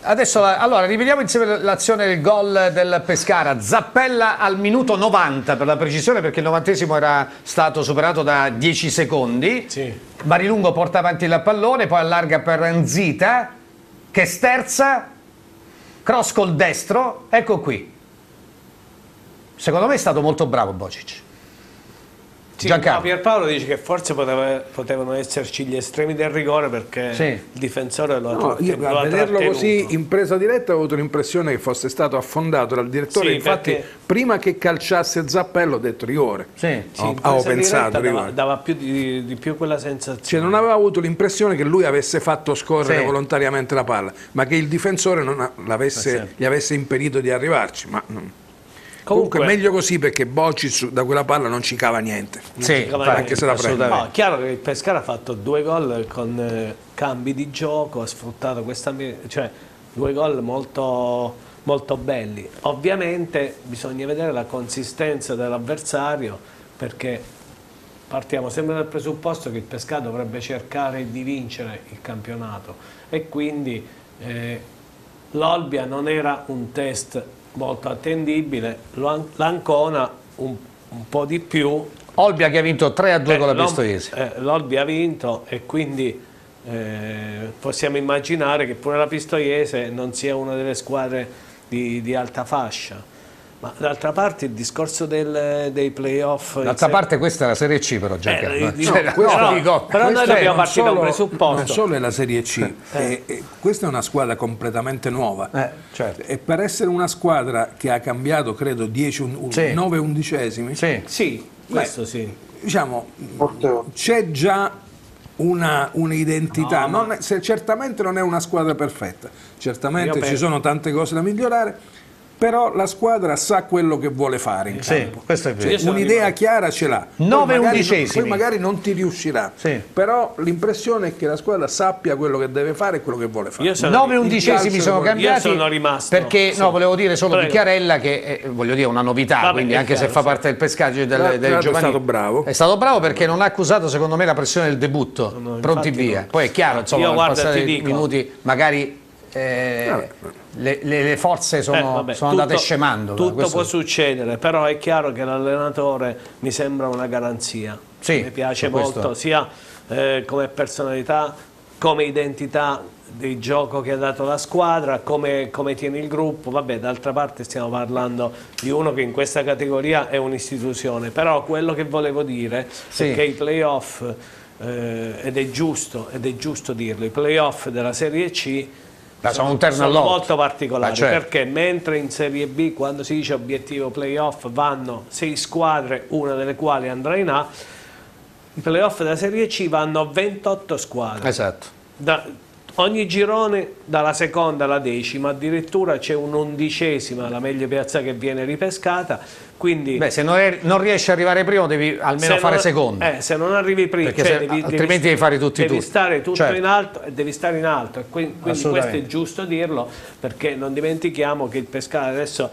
Adesso, allora, rivediamo insieme l'azione del gol del Pescara. Zappella al minuto 90 per la precisione, perché il novantesimo era stato superato da 10 secondi. Marilungo porta avanti il pallone, poi allarga per Nzita, che sterza, cross col destro, ecco qui. Secondo me è stato molto bravo Bocic. Sì, Giancarlo. no, Pierpaolo dice che forse poteva- potevano esserci gli estremi del rigore perché Sì. il difensore lo ha, No, io lo a vederlo trattenuto. così in presa diretta ho avuto l'impressione che fosse stato affondato dal direttore. Sì, Infatti, perché- prima che calciasse Zappello ho detto rigore. Sì. Sì, Ho- presa pensato dava, rigore. dava più di, di più quella sensazione. Cioè, non aveva avuto l'impressione che lui avesse fatto scorrere Sì. volontariamente la palla, ma che il difensore non l'avesse- sì. gli avesse impedito di arrivarci. Ma, non- Comunque- Comunque, meglio così perché Bocic da quella palla non ci cava niente. Sì, anche se la prende. No, chiaro che il Pescara ha fatto due gol con eh, cambi di gioco, ha sfruttato questa cioè due gol molto, molto belli. Ovviamente bisogna vedere la consistenza dell'avversario perché partiamo sempre dal presupposto che il Pescara dovrebbe cercare di vincere il campionato e quindi eh, l'Olbia non era un test molto attendibile, l'Ancona un, un po' di più, Olbia che ha vinto 3 a 2 eh, con la Pistoiese. eh, L'Olbi ha vinto e quindi eh, possiamo immaginare che pure la Pistoiese non sia una delle squadre di, di alta fascia. Ma d'altra parte il discorso del- dei playoff... D'altra sé- parte questa è la Serie C però Giancarlo. Eh, di- Cioè, no, no, però- dico- però noi dobbiamo non partire da un solo- presupposto. Non solo è la Serie C, e- e questa è una squadra completamente nuova. Eh, certo. E per essere una squadra che ha cambiato, credo, 10, un- un- Sì. 9 undicesimi, Sì. Sì, questo sì. diciamo, c'è già una, un'identità. No, ma- se- certamente non è una squadra perfetta, certamente Io ci penso- sono tante cose da migliorare, però la squadra sa quello che vuole fare in Sì, campo. questo è vero. Io sono Un'idea chiara ce l'ha. Poi Nove magari- undicesimi. Poi magari non ti riuscirà, Sì. però l'impressione è che la squadra sappia quello che deve fare e quello che vuole fare. Io sono- 9 il undicesimi sono io cambiati sono rimasto, perché sì. no, volevo dire solo Prego. di Chiarella che è, voglio dire una novità Vabbè, quindi è anche se chiaro, fa sì. parte del pescaggio del, del l'altro è giovanile stato bravo. è stato bravo perché non ha accusato secondo me la pressione del debutto No, no, pronti via no. poi è chiaro insomma Io guarda, passare dico- minuti magari eh, le, le- le forze sono, Eh, vabbè, sono tutto- andate scemando Tutto questo- può succedere, però è chiaro che l'allenatore mi sembra una garanzia. Sì, mi piace molto, sia eh, come personalità, come identità di gioco che ha dato la squadra, come, come tiene il gruppo. Vabbè, d'altra parte stiamo parlando di uno che in questa categoria è un'istituzione, però quello che volevo dire Sì. è che i playoff, eh, ed è giusto, ed è giusto dirlo, i playoff della Serie C Ma sono un terno sono molto particolari certo. perché mentre in Serie B quando si dice obiettivo playoff vanno sei squadre, una delle quali andrà in A, i playoff della Serie C vanno 28 squadre. esatto Da- ogni girone dalla seconda alla decima, addirittura c'è un'undicesima, la meglio piazza che viene ripescata, quindi Beh, se non, è- non riesci ad arrivare primo devi almeno se fare non- secondo. eh, se non arrivi prima, Perché cioè se- devi, altrimenti devi fare tutti devi turni. stare tutto Certo. in alto e devi stare in alto. Qui- quindi questo è giusto dirlo perché non dimentichiamo che il Pescara adesso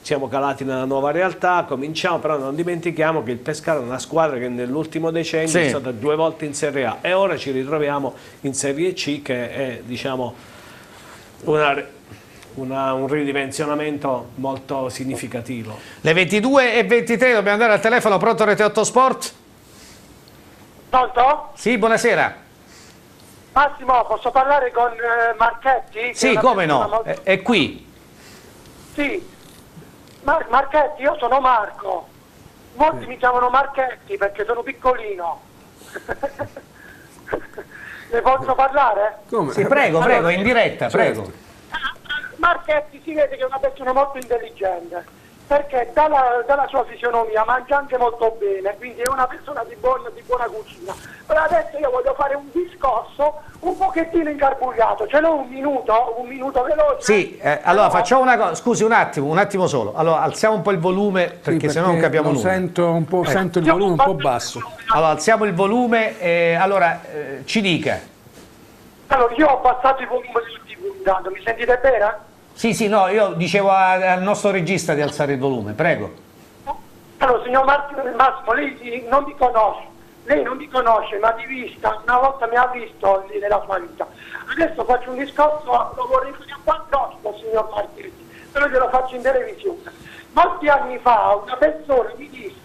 siamo calati nella nuova realtà, cominciamo, però non dimentichiamo che il Pescara è una squadra che nell'ultimo decennio Sì. è stata due volte in Serie A e ora ci ritroviamo in Serie C che è diciamo una- una- un ridimensionamento molto significativo. Le 22 e 23 dobbiamo andare al telefono, pronto Rete 8 Sport? Pronto? Sì, buonasera. Massimo, posso parlare con eh, Marchetti? Sì, come no, molto- è, è qui. Sì. Mar- Marchetti, io sono Marco. Molti mi chiamano Marchetti perché sono piccolino. ne posso parlare? Come? Sì, prego, prego, in diretta, Certo. prego. Marchetti si vede che è una persona molto intelligente perché dalla, dalla sua fisionomia mangia anche molto bene, quindi è una persona di, buona- di buona cucina. Però adesso io voglio fare un discorso un pochettino incarbugliato, ce l'ho un minuto, un minuto veloce. Sì, eh, allora facciamo una cosa, scusi un attimo, un attimo solo. Allora, alziamo un po' il volume perché, Sì, sennò non capiamo nulla. Sento, un po', Ecco. sento il volume un po' basso. Allora, alziamo il volume e allora eh, ci dica. Allora, io ho abbassato il volume del TV mi sentite bene? Sì, sì, no, io dicevo al nostro regista di alzare il volume, prego. Allora, signor Mar- Massimo, lei non mi conosce, lei non mi conosce, ma di vista, una volta mi ha visto lì nella sua vita. Adesso faccio un discorso, lo vorrei fare a quattro signor Marchetti, però glielo faccio in televisione. Molti anni fa una persona mi disse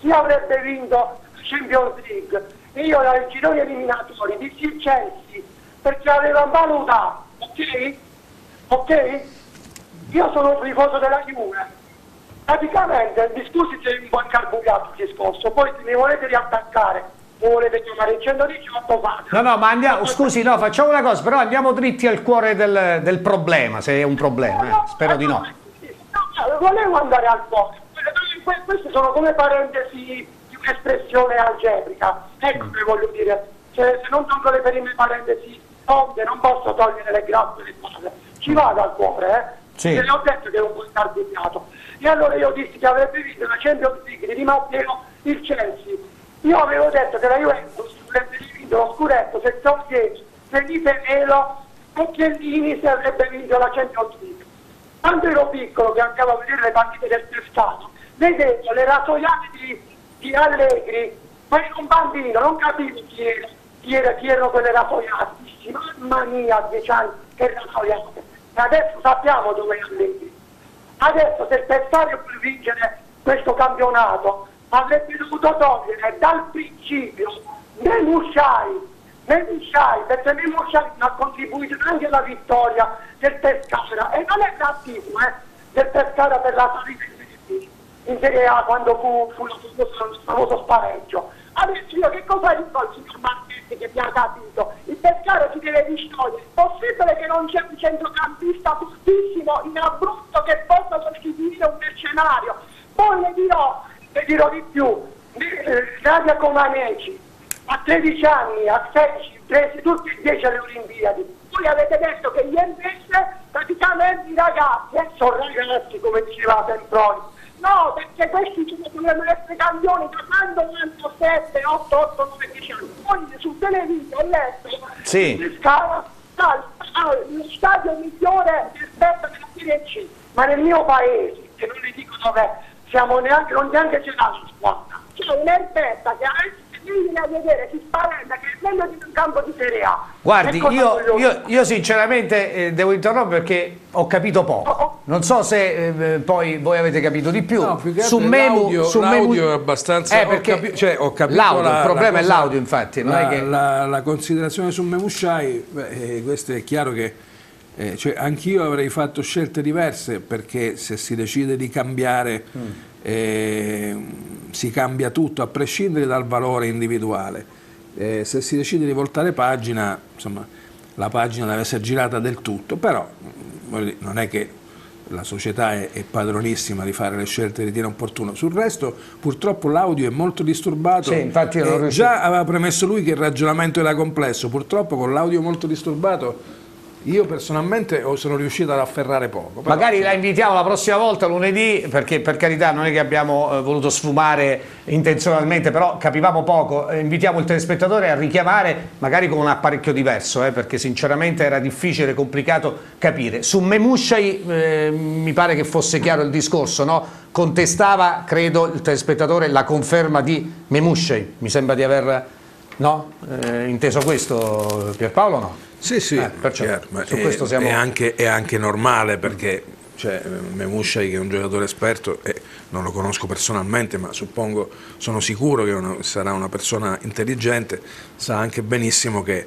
chi avrebbe vinto Champions League e io ai gironi eliminatori dissi il Chelsea perché aveva valutato, ok? Ok? Io sono un tifoso della Juve. Praticamente, mi scusi se un po' incarbugliato il discorso, poi se mi volete riattaccare, mi volete chiamare il 118 fate. No, no, ma andiamo, scusi, no, facciamo una cosa, però andiamo dritti al cuore del, del problema, se è un problema, eh. spero di no. No, volevo andare al cuore. Que- Queste sono come parentesi di un'espressione algebrica. Ecco che voglio dire. Cioè, se non tolgo le prime parentesi onde, non posso togliere le grazie e le cose. Ci vado al cuore, eh? Sì. Le ho detto che è un po' incarbugliato. E allora io dissi che avrebbe vinto la Champions League di Matteo il Chelsea. Io avevo detto che la Juventus avrebbe vinto lo scudetto se togliessi Felipe Melo e Chiellini se avrebbe vinto la Champions League. Quando ero piccolo che andavo a vedere le partite del Pescato, vedevo le rasoiate di, di Allegri, ma ero un bambino, non capivo chi era, chi, era, chi erano quelle rasoiate. Mamma mia, dieci anni, che rasoiate. Adesso sappiamo dove è Allegri. Adesso se Pescato vuole vincere questo campionato, avrebbe dovuto togliere dal principio Memusciai, Memusciai, perché Memusciai ha contribuito anche alla vittoria del Pescara e non è cattivo eh, del Pescara per la salita in Serie A quando fu, fu il famoso spareggio. Adesso io che cosa dico al signor Marchetti che mi ha capito? Il Pescara si deve distogliere. Possibile che non c'è un centrocampista fortissimo in Abruzzo che possa sostituire un mercenario? Poi le dirò, le dirò di più, eh, Nadia Comaneci, a 13 anni, a 16, presi tutti e 10 alle Olimpiadi. Voi avete detto che gli invece praticamente i ragazzi, eh, sono ragazzi come diceva Semproni. No, perché questi ci dovrebbero essere campioni da quando hanno 7, 8, 8, 9, 10 anni. Poi su televisione ho letto Sì. Scala ha ha lo stadio migliore rispetto alla Serie C. Ma nel mio paese, che non le dico dov'è, siamo neanche, non neanche c'è la squadra. C'è un'erbetta che adesso vieni a vedere, si spaventa che è meglio di un campo di Serie A. Guardi, cosa io, io- io sinceramente eh, devo interrompere perché ho capito poco. Non so se eh, poi voi avete capito di più. No, più su Memu, su è abbastanza- Eh, ho perché capi- cioè, ho capito la- il problema la è cosa- l'audio, infatti. Non la, è che... la- la considerazione su Memushai, beh, eh, questo è chiaro che eh, cioè, anch'io avrei fatto scelte diverse perché se si decide di cambiare Mm. Eh, si cambia tutto a prescindere dal valore individuale. Eh, se si decide di voltare pagina, insomma, la pagina deve essere girata del tutto, però mm, dire, non è che la società è, è padronissima di fare le scelte che ritiene opportuno. Sul resto purtroppo l'audio è molto disturbato. Sì, infatti non Eh, già aveva premesso lui che il ragionamento era complesso, purtroppo con l'audio molto disturbato io personalmente sono riuscito ad afferrare poco. Magari la invitiamo la prossima volta lunedì, perché per carità non è che abbiamo eh, voluto sfumare intenzionalmente, però capivamo poco. Eh, invitiamo il telespettatore a richiamare magari con un apparecchio diverso, eh, perché sinceramente era difficile, complicato capire. Su Memushai eh, mi pare che fosse chiaro il discorso, no? Contestava, credo, il telespettatore la conferma di Memushai. Mi sembra di aver no? Eh, inteso questo, Pierpaolo no? Sì, sì, Eh, perciò, chiaro, ma su è, questo siamo- è anche, è anche normale perché cioè, Memushai che è un giocatore esperto e non lo conosco personalmente ma suppongo, sono sicuro che una- sarà una persona intelligente, sa anche benissimo che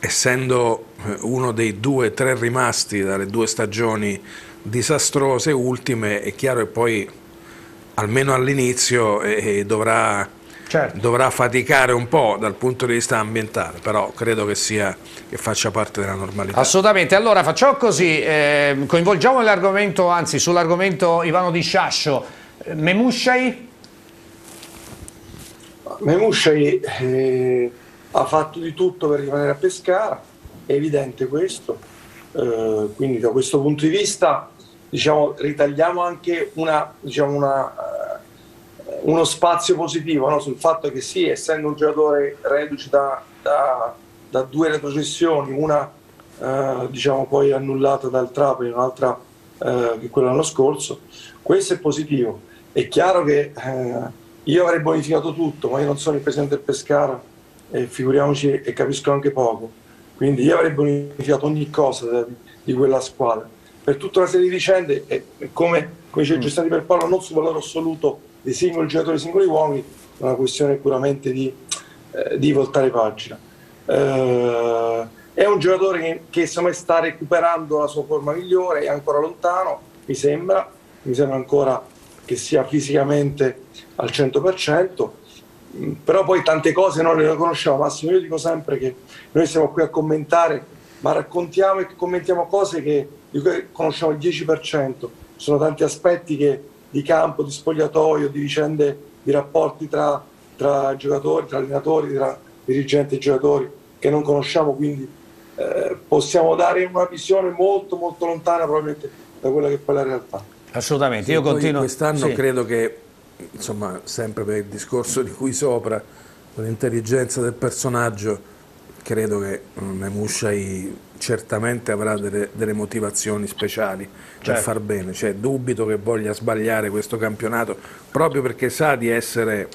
essendo eh, uno dei due, tre rimasti dalle due stagioni disastrose ultime, è chiaro che poi almeno all'inizio eh, dovrà, Certo. dovrà faticare un po' dal punto di vista ambientale, però credo che, sia, che faccia parte della normalità. Assolutamente, allora facciamo così, eh, coinvolgiamo l'argomento, anzi sull'argomento Ivano Di Sciascio, Eh, Memushai, Memushai eh, ha fatto di tutto per rimanere a Pescara, è evidente questo, eh, quindi da questo punto di vista diciamo, ritagliamo anche una, diciamo, una, uno spazio positivo no? sul fatto che sì, essendo un giocatore reduce da, da- da due retrocessioni, una eh, diciamo, poi annullata dal Trapani, un'altra eh, che quella l'anno scorso, questo è positivo. È chiaro che eh, io avrei bonificato tutto, ma io non sono il presidente del Pescara e figuriamoci e capisco anche poco. Quindi io avrei bonificato ogni cosa da- di quella squadra. Per tutta una serie di vicende, e come, come dice Giuseppe per Paolo, non sul valore assoluto dei singoli giocatori, dei singoli uomini, ma una questione puramente di, eh, di voltare pagina. Eh, è un giocatore che, che me sta recuperando la sua forma migliore, è ancora lontano, mi sembra, mi sembra ancora che sia fisicamente al 100%, Mm, però poi tante cose noi le conosciamo. Massimo, io dico sempre che noi siamo qui a commentare, ma raccontiamo e commentiamo cose che, conosciamo il 10%. Ci sono tanti aspetti che, di campo, di spogliatoio, di vicende, di rapporti tra, tra giocatori, tra allenatori, tra dirigenti e giocatori che non conosciamo, quindi eh, possiamo dare una visione molto molto lontana probabilmente da quella che poi è la realtà. assolutamente, Sì, io continuo... Quest'anno sì. credo che, insomma, sempre per il discorso di cui sopra, con l'intelligenza del personaggio, credo che Memushai certamente avrà delle, delle motivazioni speciali per Certo. far bene. Cioè, dubito che voglia sbagliare questo campionato proprio perché sa di essere,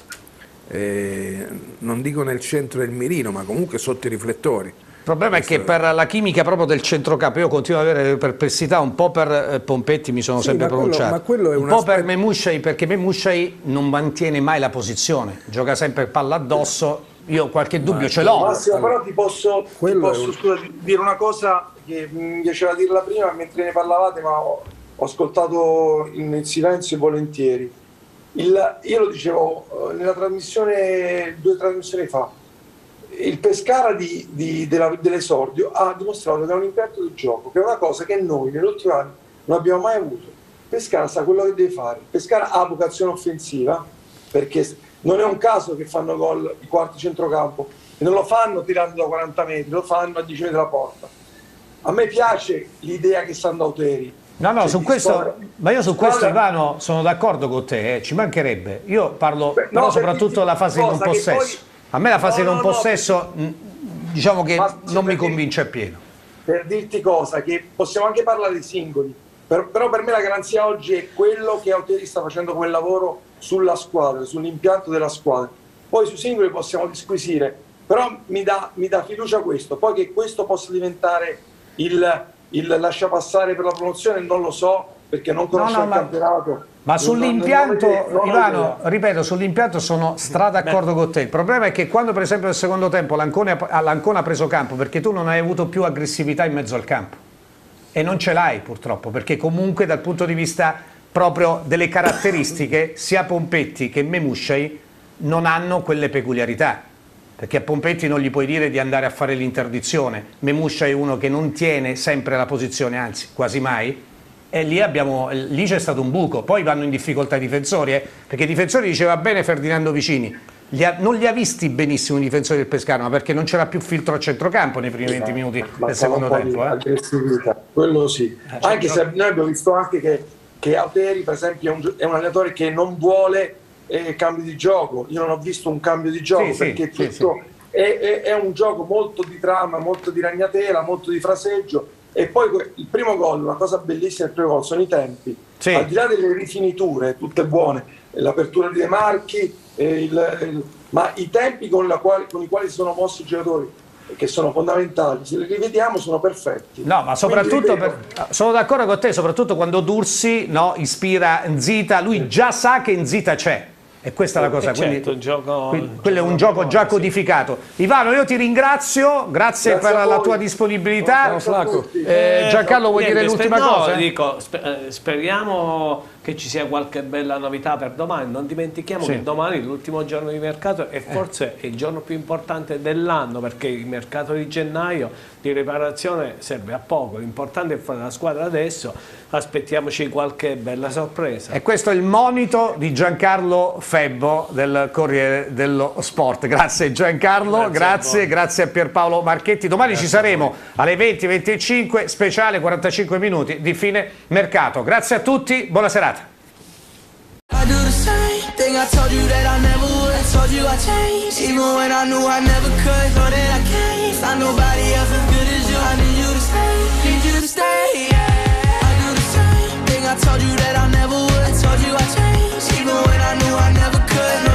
eh, non dico nel centro del mirino, ma comunque sotto i riflettori. Il problema è che per la chimica proprio del centrocampo, io continuo ad avere perplessità un po' per eh, Pompetti, mi sono Sì, sempre pronunciato, quello un un po' per Memushai, perché Memushai non mantiene mai la posizione, gioca sempre palla addosso, io qualche dubbio ce l'ho. Massimo, però ti posso, ti posso, un- scusa, di- dire una cosa che mi piaceva dirla prima mentre ne parlavate, ma ho, ho ascoltato in, in silenzio e volentieri. Il- io lo dicevo eh, nella trasmissione, due trasmissioni fa, il Pescara di, di- della- dell'esordio ha dimostrato che è un impianto di gioco, che è una cosa che noi negli ultimi anni non abbiamo mai avuto. Pescara sa quello che deve fare. Pescara ha vocazione offensiva, perché non è un caso che fanno gol i quarti centrocampo e non lo fanno tirando da 40 metri, lo fanno a 10 metri dalla porta. A me piace l'idea che stanno Auteri. No, no, Cioè, su questo, squadra- ma io su squadra- questo Ivano sono d'accordo con te, eh, ci mancherebbe. Io parlo Beh, no, soprattutto della fase di non che poi- possesso. A me la fase di No, non no, no, possesso, mh, diciamo che Ma- non mi convince appieno. per dirti cosa, che possiamo anche parlare di singoli, per- però per me la garanzia oggi è quello che Auteri sta facendo quel lavoro sulla squadra, sull'impianto della squadra. Poi sui singoli possiamo disquisire, però mi dà, mi dà fiducia questo. Poi che questo possa diventare il, il lascia passare per la promozione non lo so, perché non conosco no, il ma- campionato. Ma sull'impianto, Ivano, ripeto, sull'impianto sono stra d'accordo con te. Il problema è che quando per esempio nel secondo tempo l'Ancona ha preso campo perché tu non hai avuto più aggressività in mezzo al campo e non ce l'hai purtroppo perché comunque dal punto di vista proprio delle caratteristiche sia Pompetti che Memushai non hanno quelle peculiarità perché a Pompetti non gli puoi dire di andare a fare l'interdizione Memuscia è uno che non tiene sempre la posizione anzi quasi mai E lì, abbiamo, lì c'è stato un buco, poi vanno in difficoltà i difensori, eh, perché i difensori diceva bene Ferdinando Vicini, li ha- non li ha visti benissimo i difensori del Pescara, ma perché non c'era più filtro a centrocampo nei primi 20 minuti del secondo tempo. eh. quello sì. Anche se noi abbiamo visto anche che, che Alteri, per esempio, è un, è un allenatore che non vuole eh, cambi di gioco. Io non ho visto un cambio di gioco Sì, sì, perché sì, tutto È, è- è un gioco molto di trama, molto di ragnatela, molto di fraseggio. E poi il primo gol, una cosa bellissima del primo gol, sono i tempi. Sì. Al di là delle rifiniture, tutte buone, l'apertura di De Marchi, eh, il- il- ma i tempi con, la quali- con i quali si sono mossi i giocatori, che sono fondamentali, se li rivediamo sono perfetti. No, ma soprattutto, per- sono d'accordo con te, soprattutto quando Dursi no, ispira Nzita, lui già sa che Nzita c'è. E questa è la cosa, Eh, certo, gioco- quello è un gioco gioco già codificato. Ivano, io ti ringrazio, grazie, Grazie per la tua disponibilità. Eh, Giancarlo, vuoi niente, dire l'ultima sper- no, cosa? dico, eh, speriamo che ci sia qualche bella novità per domani. Non dimentichiamo Sì. che domani è l'ultimo giorno di mercato e forse è il giorno più importante dell'anno perché il mercato di gennaio di riparazione serve a poco. L'importante è fare la squadra adesso. Aspettiamoci qualche bella sorpresa. E questo è il monito di Giancarlo Febbo del Corriere dello Sport. Grazie Giancarlo, Grazie grazie, a grazie, a Pierpaolo Marchetti. Domani ci saremo alle 20.25, speciale 45 minuti di fine mercato. Grazie a tutti, buona serata. I I told you that I never would. I told you I changed, even when I knew I never could.